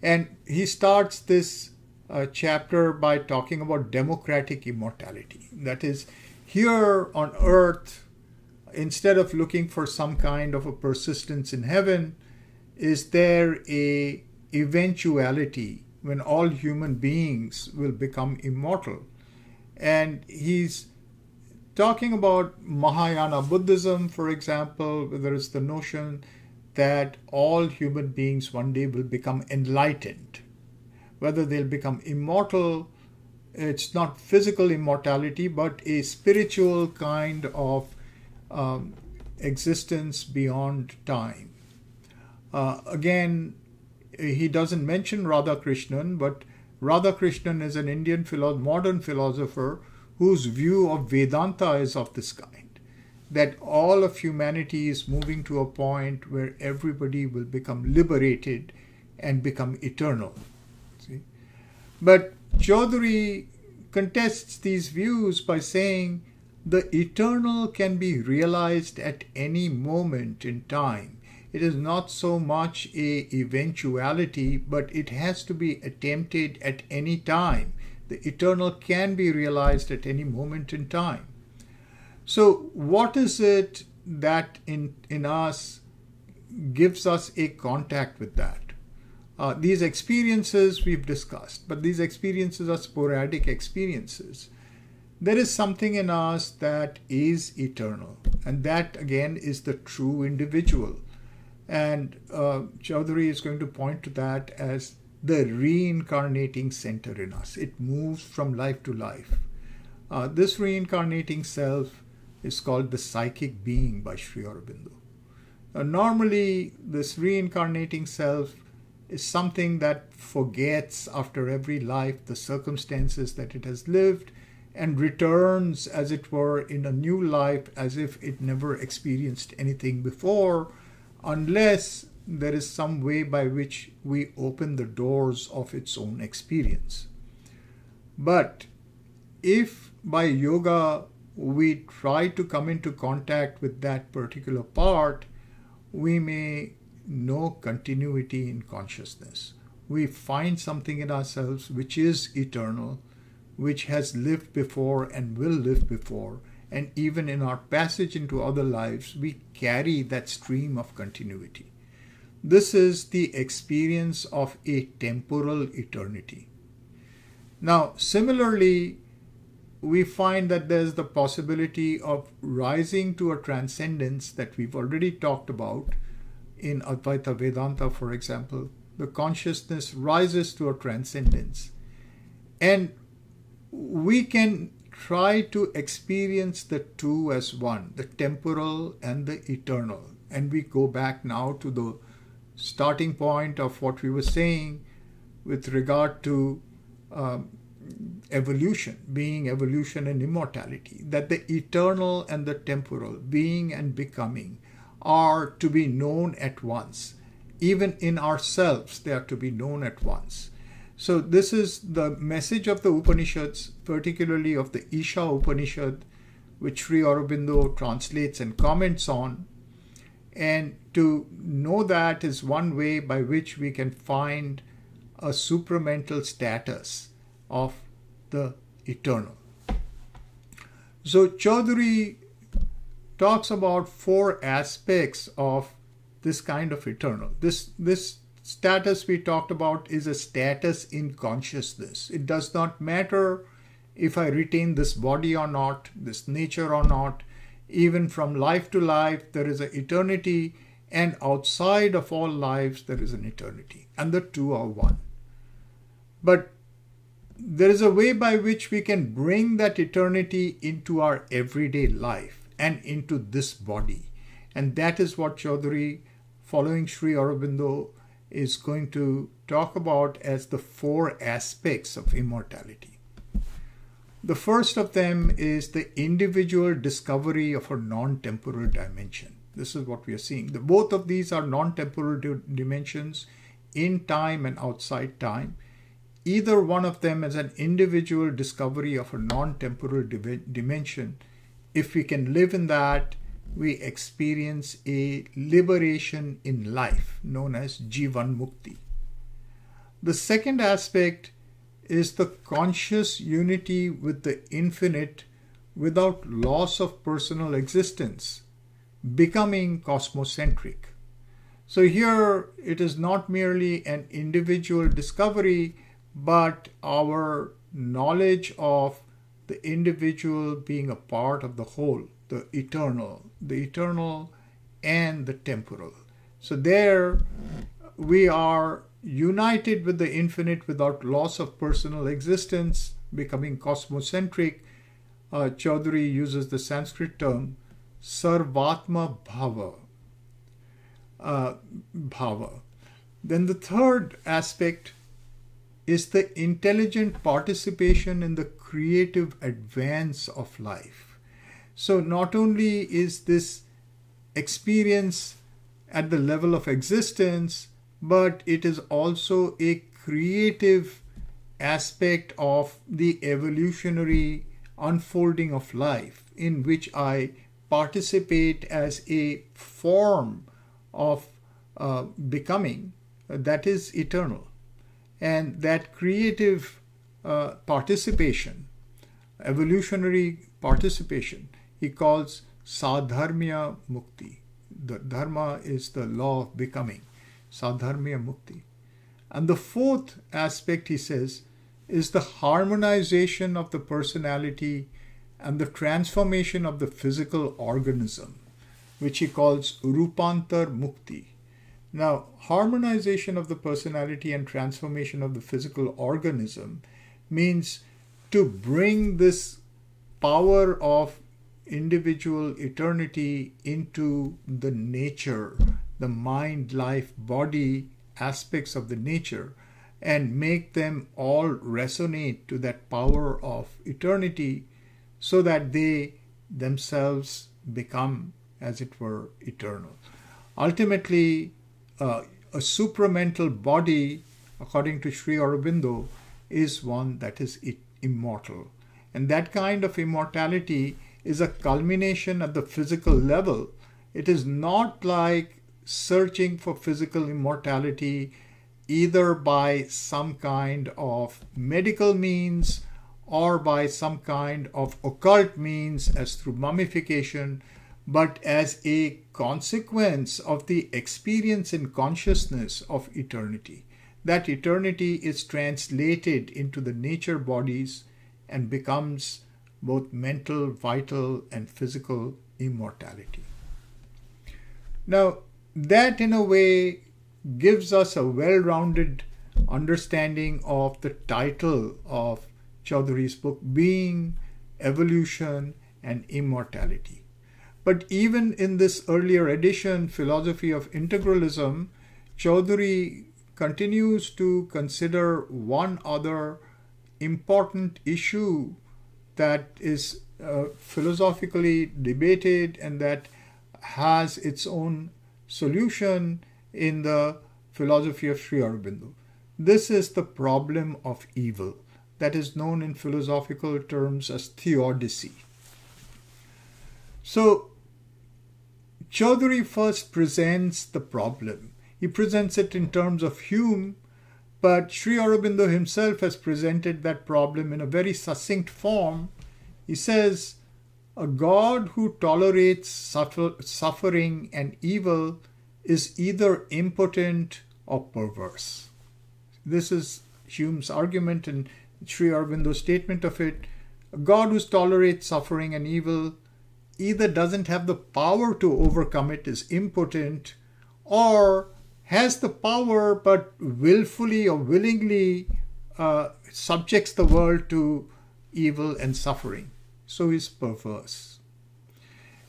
And he starts this uh, chapter by talking about democratic immortality. That is, here on earth, instead of looking for some kind of a persistence in heaven, is there a eventuality when all human beings will become immortal? And he's talking about Mahayana Buddhism, for example, there is the notion that all human beings one day will become enlightened. Whether they'll become immortal, it's not physical immortality, but a spiritual kind of um, existence beyond time. Uh, again, he doesn't mention Radhakrishnan, but Radhakrishnan is an Indian philo- modern philosopher whose view of Vedanta is of this kind that all of humanity is moving to a point where everybody will become liberated and become eternal. See? But Chaudhuri contests these views by saying the eternal can be realized at any moment in time. It is not so much a eventuality, but it has to be attempted at any time. The eternal can be realized at any moment in time. So, what is it that in, in us gives us a contact with that? Uh, these experiences we've discussed, but these experiences are sporadic experiences there is something in us that is eternal, and that again is the true individual. And uh, Chaudhuri is going to point to that as the reincarnating center in us. It moves from life to life. Uh, this reincarnating self is called the psychic being by Sri Aurobindo. Uh, normally, this reincarnating self is something that forgets after every life the circumstances that it has lived and returns, as it were, in a new life as if it never experienced anything before, unless there is some way by which we open the doors of its own experience. But if by yoga we try to come into contact with that particular part, we may know continuity in consciousness. We find something in ourselves which is eternal, which has lived before and will live before, and even in our passage into other lives, we carry that stream of continuity. This is the experience of a temporal eternity. Now, similarly, we find that there's the possibility of rising to a transcendence that we've already talked about in Advaita Vedanta, for example. The consciousness rises to a transcendence. And we can try to experience the two as one, the temporal and the eternal. And we go back now to the starting point of what we were saying with regard to um, evolution, being, evolution, and immortality, that the eternal and the temporal, being and becoming, are to be known at once. Even in ourselves, they are to be known at once. So, this is the message of the Upanishads, particularly of the Isha Upanishad, which Sri Aurobindo translates and comments on. And to know that is one way by which we can find a supramental status of the eternal. So Chaudhuri talks about four aspects of this kind of eternal. This this status we talked about is a status in consciousness. It does not matter if I retain this body or not, this nature or not. Even from life to life, there is an eternity, and outside of all lives, there is an eternity, and the two are one. But there is a way by which we can bring that eternity into our everyday life and into this body. And that is what Chaudhuri, following Sri Aurobindo, is going to talk about as the four aspects of immortality. The first of them is the individual discovery of a non temporal dimension. This is what we are seeing. The, both of these are non temporal dimensions in time and outside time either one of them is an individual discovery of a non temporal dimension, if we can live in that, we experience a liberation in life known as Jivan Mukti. The second aspect is the conscious unity with the infinite without loss of personal existence, becoming cosmocentric. So here it is not merely an individual discovery, but our knowledge of the individual being a part of the whole, the eternal, the eternal and the temporal. So there we are united with the infinite without loss of personal existence, becoming cosmocentric. Uh, Chaudhuri uses the Sanskrit term sarvatma bhava. Uh, bhava. Then the third aspect is the intelligent participation in the creative advance of life. So, not only is this experience at the level of existence, but it is also a creative aspect of the evolutionary unfolding of life in which I participate as a form of uh, becoming that is eternal. And that creative uh, participation, evolutionary participation, he calls sadharmya mukti. The dharma is the law of becoming, sadharmya mukti. And the fourth aspect, he says, is the harmonization of the personality and the transformation of the physical organism, which he calls rupantar mukti. Now, harmonization of the personality and transformation of the physical organism means to bring this power of individual eternity into the nature, the mind, life, body aspects of the nature, and make them all resonate to that power of eternity so that they themselves become, as it were, eternal. Ultimately, uh, a supramental body, according to Sri Aurobindo, is one that is immortal. And that kind of immortality is a culmination at the physical level. It is not like searching for physical immortality either by some kind of medical means or by some kind of occult means as through mummification, but as a consequence of the experience in consciousness of eternity. That eternity is translated into the nature bodies and becomes both mental, vital, and physical immortality. Now, that in a way gives us a well rounded understanding of the title of Chaudhuri's book, Being, Evolution, and Immortality. But even in this earlier edition, Philosophy of Integralism, Chaudhuri continues to consider one other important issue that is uh, philosophically debated and that has its own solution in the philosophy of Sri Aurobindo. This is the problem of evil that is known in philosophical terms as theodicy. So, Chaudhuri first presents the problem. He presents it in terms of Hume, but Sri Aurobindo himself has presented that problem in a very succinct form. He says, A God who tolerates suffer- suffering and evil is either impotent or perverse. This is Hume's argument and Sri Aurobindo's statement of it. A God who tolerates suffering and evil either doesn't have the power to overcome it, is impotent, or has the power but willfully or willingly uh, subjects the world to evil and suffering. So is perverse.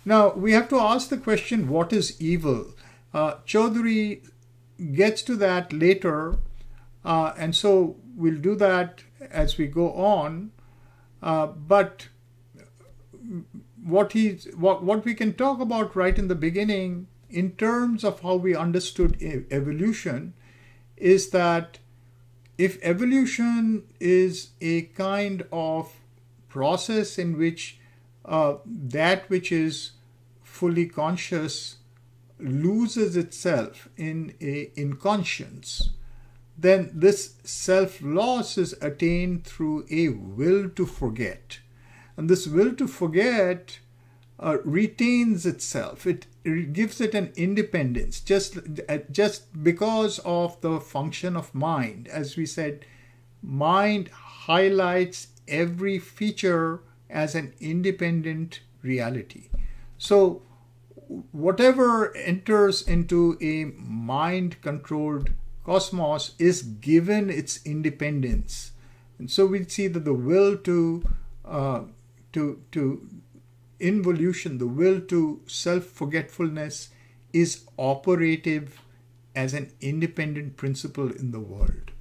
Now we have to ask the question what is evil? Uh, Chaudhuri gets to that later, uh, and so we'll do that as we go on. Uh, but what he what what we can talk about right in the beginning in terms of how we understood evolution is that if evolution is a kind of process in which uh, that which is fully conscious loses itself in a inconscience, then this self loss is attained through a will to forget. And this will to forget uh, retains itself. It, gives it an independence just, uh, just because of the function of mind. As we said, mind highlights every feature as an independent reality. So whatever enters into a mind controlled cosmos is given its independence. And so we see that the will to uh, to to involution, the will to self-forgetfulness is operative as an independent principle in the world.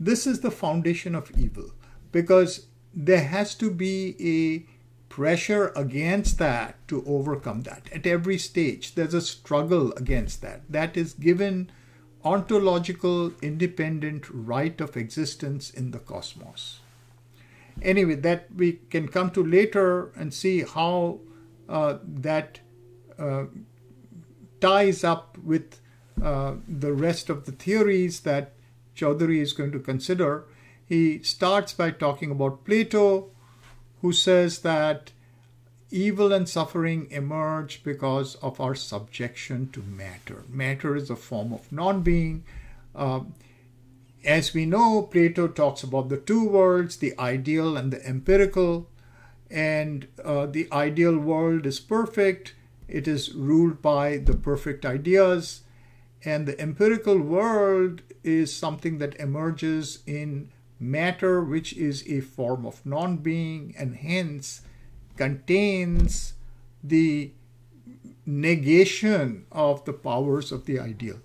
This is the foundation of evil because there has to be a pressure against that to overcome that. At every stage, there's a struggle against that. That is given ontological independent right of existence in the cosmos. Anyway, that we can come to later and see how uh, that uh, ties up with uh, the rest of the theories that Chaudhuri is going to consider. He starts by talking about Plato, who says that evil and suffering emerge because of our subjection to matter. Matter is a form of non being. Uh, as we know, Plato talks about the two worlds, the ideal and the empirical. And uh, the ideal world is perfect, it is ruled by the perfect ideas. And the empirical world is something that emerges in matter which is a form of non being and hence contains the negation of the powers of the ideal.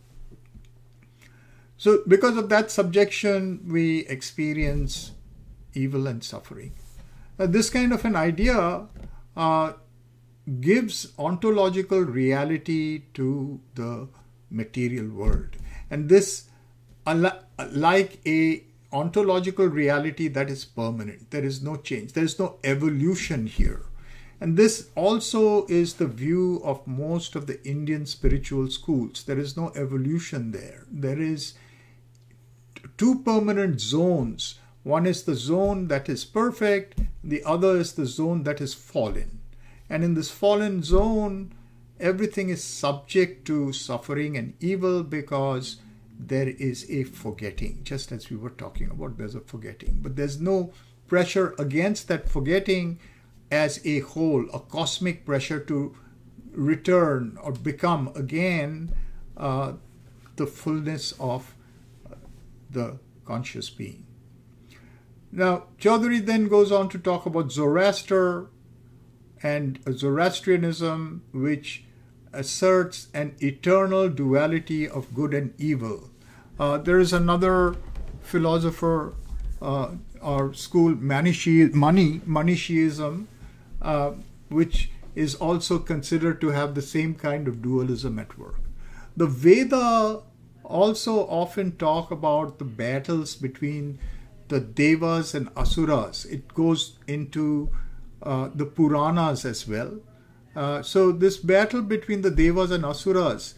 So, because of that subjection, we experience evil and suffering. Now, this kind of an idea uh, gives ontological reality to the material world. And this, like a ontological reality that is permanent. There is no change. There is no evolution here. And this also is the view of most of the Indian spiritual schools. There is no evolution there. There is two permanent zones. One is the zone that is perfect, the other is the zone that is fallen. And in this fallen zone, everything is subject to suffering and evil because there is a forgetting, just as we were talking about, there's a forgetting. But there's no pressure against that forgetting as a whole, a cosmic pressure to return or become again uh, the fullness of the conscious being. Now, Chaudhuri then goes on to talk about Zoroaster and Zoroastrianism, which asserts an eternal duality of good and evil. Uh, there is another philosopher uh, or school, Manichae, Mani, Manichaeism, uh, which is also considered to have the same kind of dualism at work. The Veda also often talk about the battles between the Devas and Asuras. It goes into uh, the Puranas as well. Uh, so this battle between the Devas and Asuras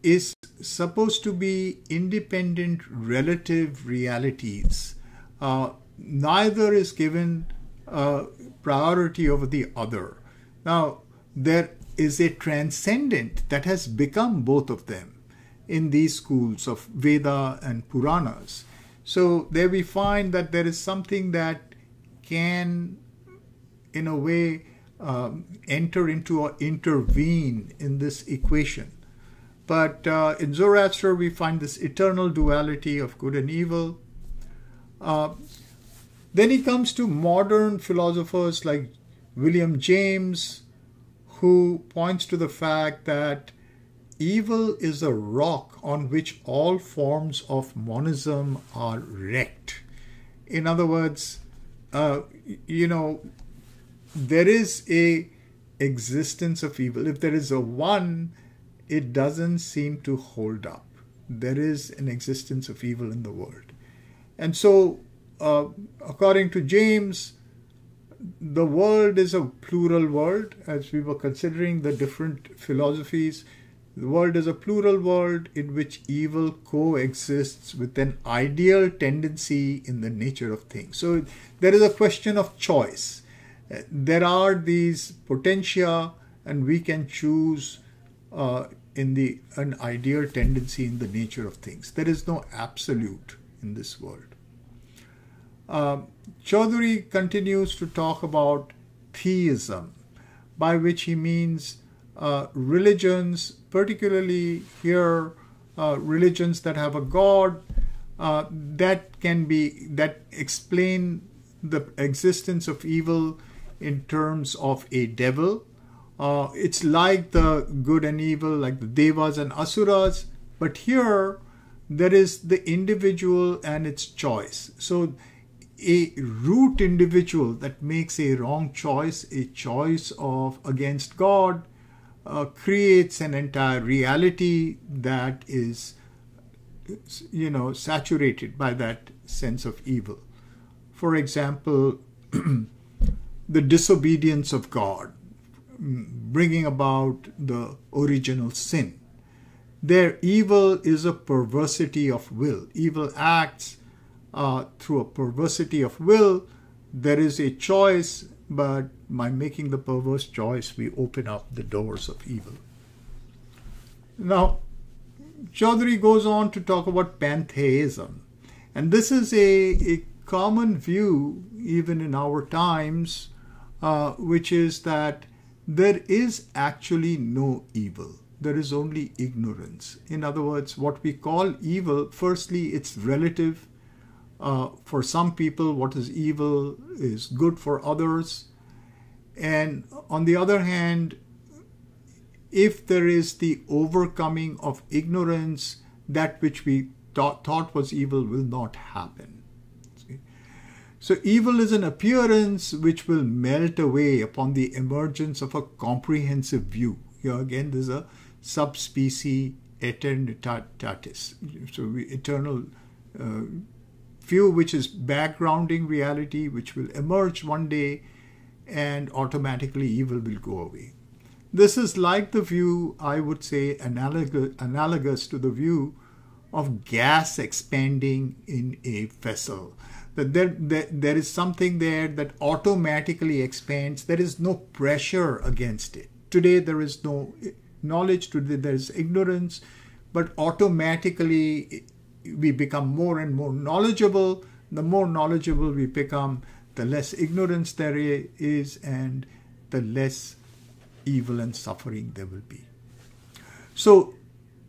is supposed to be independent relative realities. Uh, neither is given uh, priority over the other. Now, there is a transcendent that has become both of them in these schools of Veda and Puranas. So there we find that there is something that can, in a way, um, enter into or intervene in this equation. But uh, in Zoroaster, we find this eternal duality of good and evil. Uh, then he comes to modern philosophers like William James, who points to the fact that evil is a rock on which all forms of monism are wrecked. In other words, uh, you know, there is a existence of evil. If there is a one, it doesn't seem to hold up. There is an existence of evil in the world. And so, uh, according to James, the world is a plural world, as we were considering the different philosophies. The world is a plural world in which evil coexists with an ideal tendency in the nature of things. So there is a question of choice there are these potentia and we can choose uh, in the an ideal tendency in the nature of things. There is no absolute in this world. Uh, continues to talk about theism by which he means uh, religions particularly here uh, religions that have a god uh, that can be that explain the existence of evil in terms of a devil. Uh, it's like the good and evil, like the devas and asuras, but here there is the individual and its choice. So, a root individual that makes a wrong choice, a choice of against God, uh, creates an entire reality that is, you know, saturated by that sense of evil. For example, [clears throat] the disobedience of God, bringing about the original sin. Their evil is a perversity of will. Evil acts uh, through a perversity of will. There is a choice, but by making the perverse choice, we open up the doors of evil. Now, Chaudhuri goes on to talk about pantheism. And this is a, a common view, even in our times, uh, which is that there is actually no evil. There is only ignorance. In other words, what we call evil, firstly, it's relative. Uh, for some people, what is evil is good for others. And on the other hand, if there is the overcoming of ignorance, that which we thought, thought was evil will not happen. So evil is an appearance which will melt away upon the emergence of a comprehensive view. Here again, there's a subspecies eternitatis, so eternal uh, view which is backgrounding reality, which will emerge one day, and automatically evil will go away. This is like the view, I would say, analogous, analogous to the view of gas expanding in a vessel. That there, there, there is something there that automatically expands. There is no pressure against it. Today, there is no knowledge, today, there is ignorance, but automatically we become more and more knowledgeable. The more knowledgeable we become, the less ignorance there is, and the less evil and suffering there will be. So,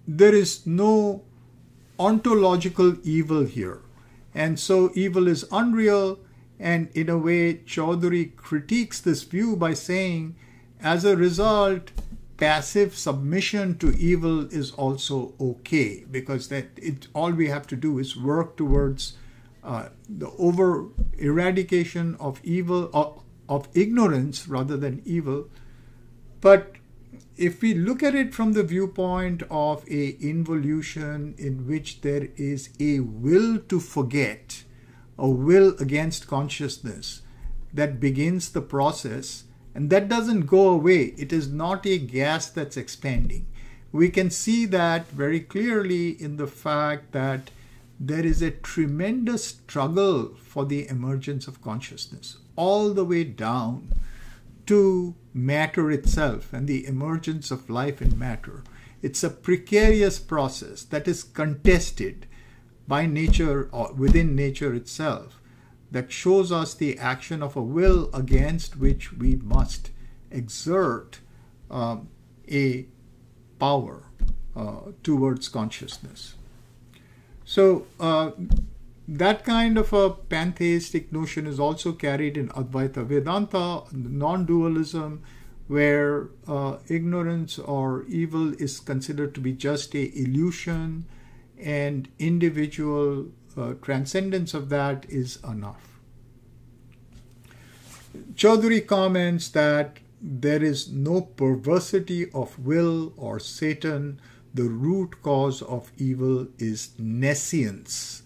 there is no ontological evil here. And so evil is unreal. And in a way, Chaudhuri critiques this view by saying, as a result, passive submission to evil is also okay because that it all we have to do is work towards uh, the over eradication of evil of, of ignorance rather than evil but if we look at it from the viewpoint of a involution in which there is a will to forget, a will against consciousness that begins the process, and that doesn't go away. It is not a gas that's expanding. We can see that very clearly in the fact that there is a tremendous struggle for the emergence of consciousness, all the way down to matter itself and the emergence of life in matter. It's a precarious process that is contested by nature or within nature itself that shows us the action of a will against which we must exert um, a power uh, towards consciousness. So, uh, that kind of a pantheistic notion is also carried in Advaita Vedanta, non dualism, where uh, ignorance or evil is considered to be just a illusion and individual uh, transcendence of that is enough. Chaudhuri comments that there is no perversity of will or Satan. The root cause of evil is nescience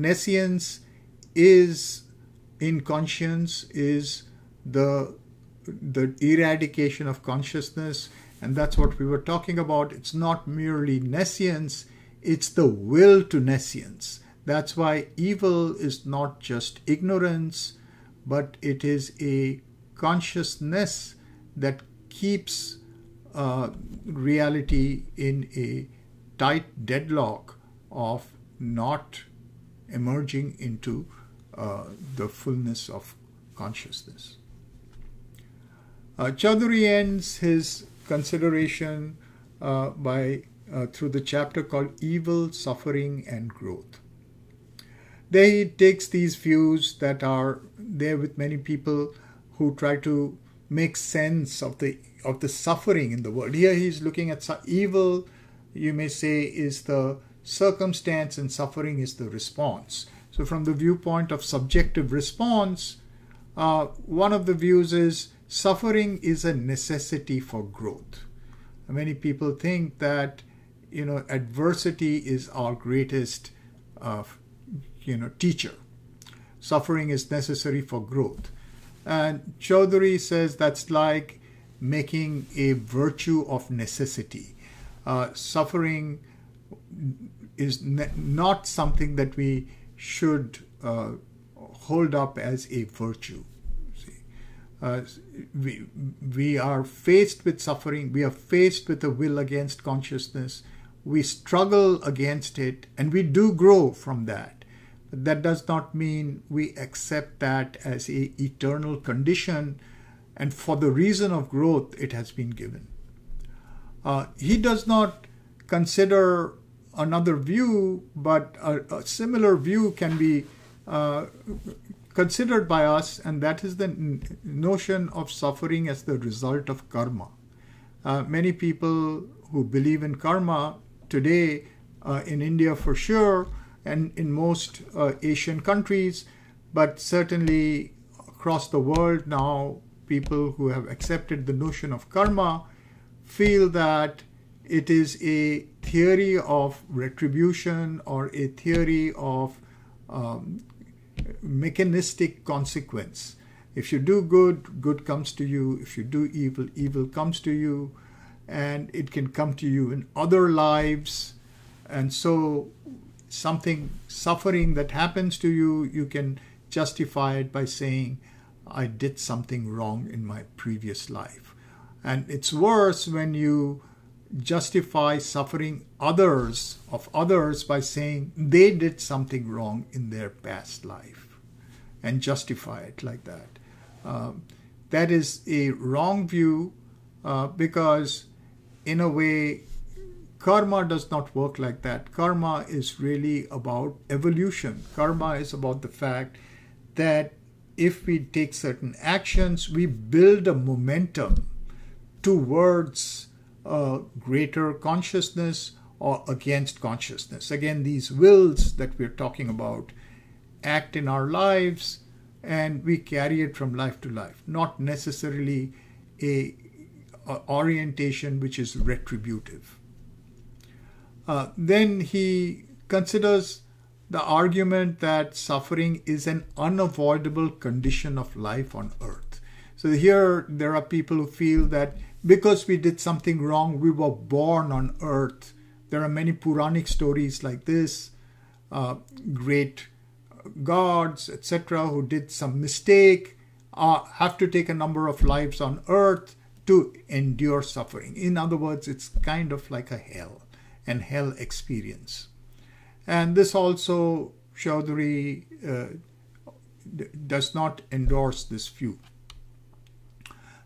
nescience is inconscience is the the eradication of consciousness, and that's what we were talking about. It's not merely nescience, it's the will to nescience. That's why evil is not just ignorance, but it is a consciousness that keeps uh, reality in a tight deadlock of not emerging into uh, the fullness of consciousness. Uh, Chaudhuri ends his consideration uh, by uh, through the chapter called Evil, Suffering, and Growth. There he takes these views that are there with many people who try to make sense of the of the suffering in the world. Here he's looking at evil, you may say, is the circumstance and suffering is the response. So, from the viewpoint of subjective response, uh, one of the views is suffering is a necessity for growth. Many people think that you know adversity is our greatest uh, you know teacher. Suffering is necessary for growth, and Chaudhuri says that's like making a virtue of necessity. Uh, suffering is not something that we should uh, hold up as a virtue. Uh, we, we are faced with suffering, we are faced with a will against consciousness, we struggle against it, and we do grow from that. But that does not mean we accept that as a eternal condition, and for the reason of growth, it has been given. Uh, he does not consider another view, but a, a similar view can be uh, considered by us, and that is the n- notion of suffering as the result of karma. Uh, many people who believe in karma today, uh, in India for sure, and in most uh, Asian countries, but certainly across the world now, people who have accepted the notion of karma feel that it is a theory of retribution or a theory of um, mechanistic consequence. If you do good, good comes to you. If you do evil, evil comes to you. And it can come to you in other lives. And so, something, suffering that happens to you, you can justify it by saying, I did something wrong in my previous life. And it's worse when you justify suffering others of others by saying they did something wrong in their past life and justify it like that. Um, that is a wrong view uh, because, in a way, karma does not work like that. Karma is really about evolution. Karma is about the fact that if we take certain actions, we build a momentum towards a greater consciousness or against consciousness. Again, these wills that we're talking about act in our lives and we carry it from life to life, not necessarily a, a orientation which is retributive. Uh, then he considers the argument that suffering is an unavoidable condition of life on earth. So here there are people who feel that because we did something wrong, we were born on earth. There are many Puranic stories like this. Uh, great gods, etc., who did some mistake, uh, have to take a number of lives on earth to endure suffering. In other words, it's kind of like a hell and hell experience. And this also, Chaudhuri uh, does not endorse this view.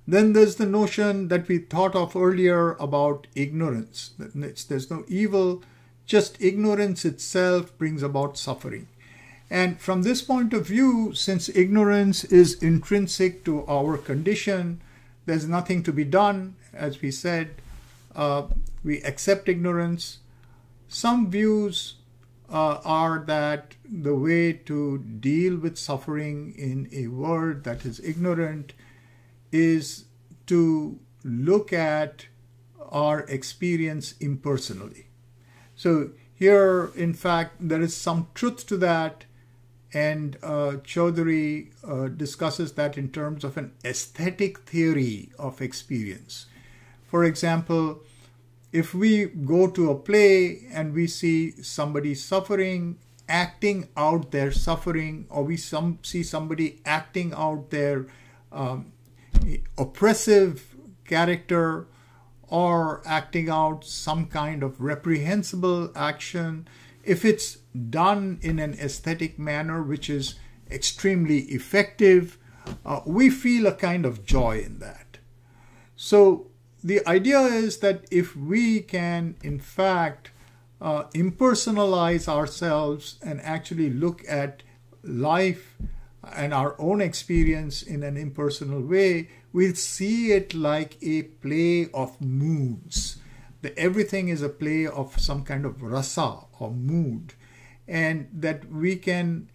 Then there's the notion that we thought of earlier about ignorance. There's no evil, just ignorance itself brings about suffering. And from this point of view, since ignorance is intrinsic to our condition, there's nothing to be done. As we said, uh, we accept ignorance. Some views uh, are that the way to deal with suffering in a world that is ignorant is to look at our experience impersonally. So, here, in fact, there is some truth to that, and uh, Chaudhuri uh, discusses that in terms of an aesthetic theory of experience. For example, if we go to a play and we see somebody suffering, acting out their suffering, or we some, see somebody acting out their um, oppressive character or acting out some kind of reprehensible action, if it's done in an aesthetic manner which is extremely effective, uh, we feel a kind of joy in that. So the idea is that if we can, in fact, uh, impersonalize ourselves and actually look at life and our own experience in an impersonal way, we'll see it like a play of moods. The, everything is a play of some kind of rasa or mood, and that we can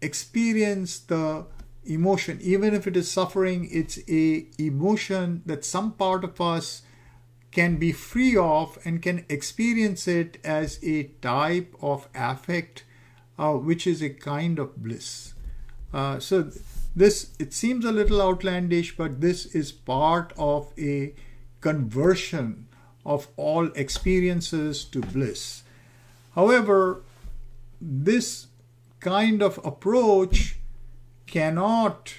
experience the emotion, even if it is suffering, it's a emotion that some part of us can be free of and can experience it as a type of affect, uh, which is a kind of bliss. Uh, so this it seems a little outlandish, but this is part of a conversion of all experiences to bliss. However, this kind of approach cannot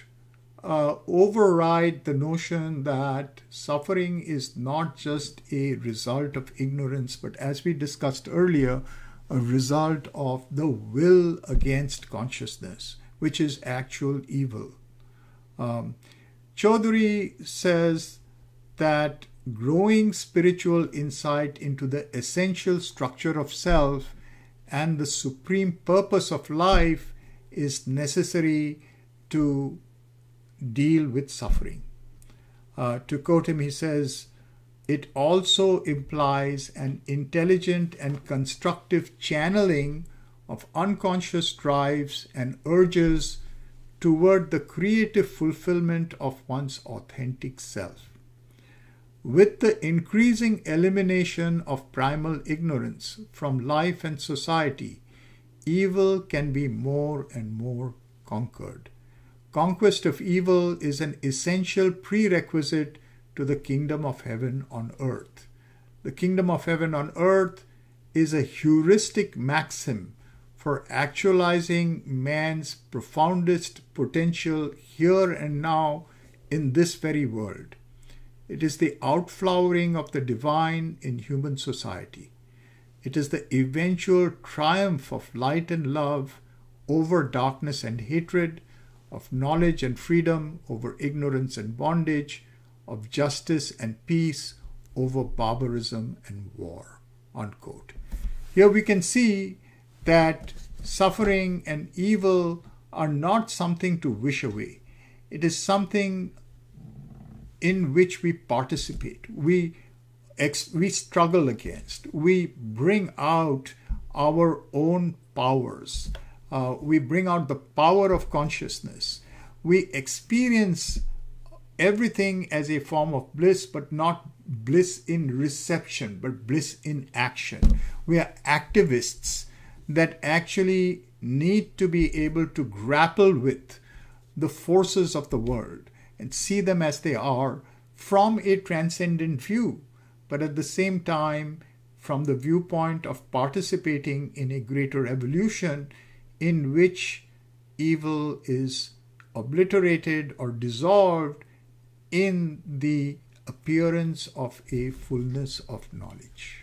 uh, override the notion that suffering is not just a result of ignorance, but as we discussed earlier, a result of the will against consciousness which is actual evil. Um, says that growing spiritual insight into the essential structure of self and the supreme purpose of life is necessary to deal with suffering. Uh, to quote him, he says, it also implies an intelligent and constructive channeling of unconscious drives and urges toward the creative fulfillment of one's authentic self. With the increasing elimination of primal ignorance from life and society, evil can be more and more conquered. Conquest of evil is an essential prerequisite to the kingdom of heaven on earth. The kingdom of heaven on earth is a heuristic maxim for actualizing man's profoundest potential here and now in this very world. It is the outflowering of the divine in human society. It is the eventual triumph of light and love over darkness and hatred, of knowledge and freedom over ignorance and bondage, of justice and peace over barbarism and war. Unquote. Here we can see that suffering and evil are not something to wish away. It is something in which we participate. We we struggle against. We bring out our own powers. Uh, we bring out the power of consciousness. We experience everything as a form of bliss, but not bliss in reception, but bliss in action. We are activists that actually need to be able to grapple with the forces of the world and see them as they are from a transcendent view, but at the same time, from the viewpoint of participating in a greater evolution in which evil is obliterated or dissolved in the appearance of a fullness of knowledge.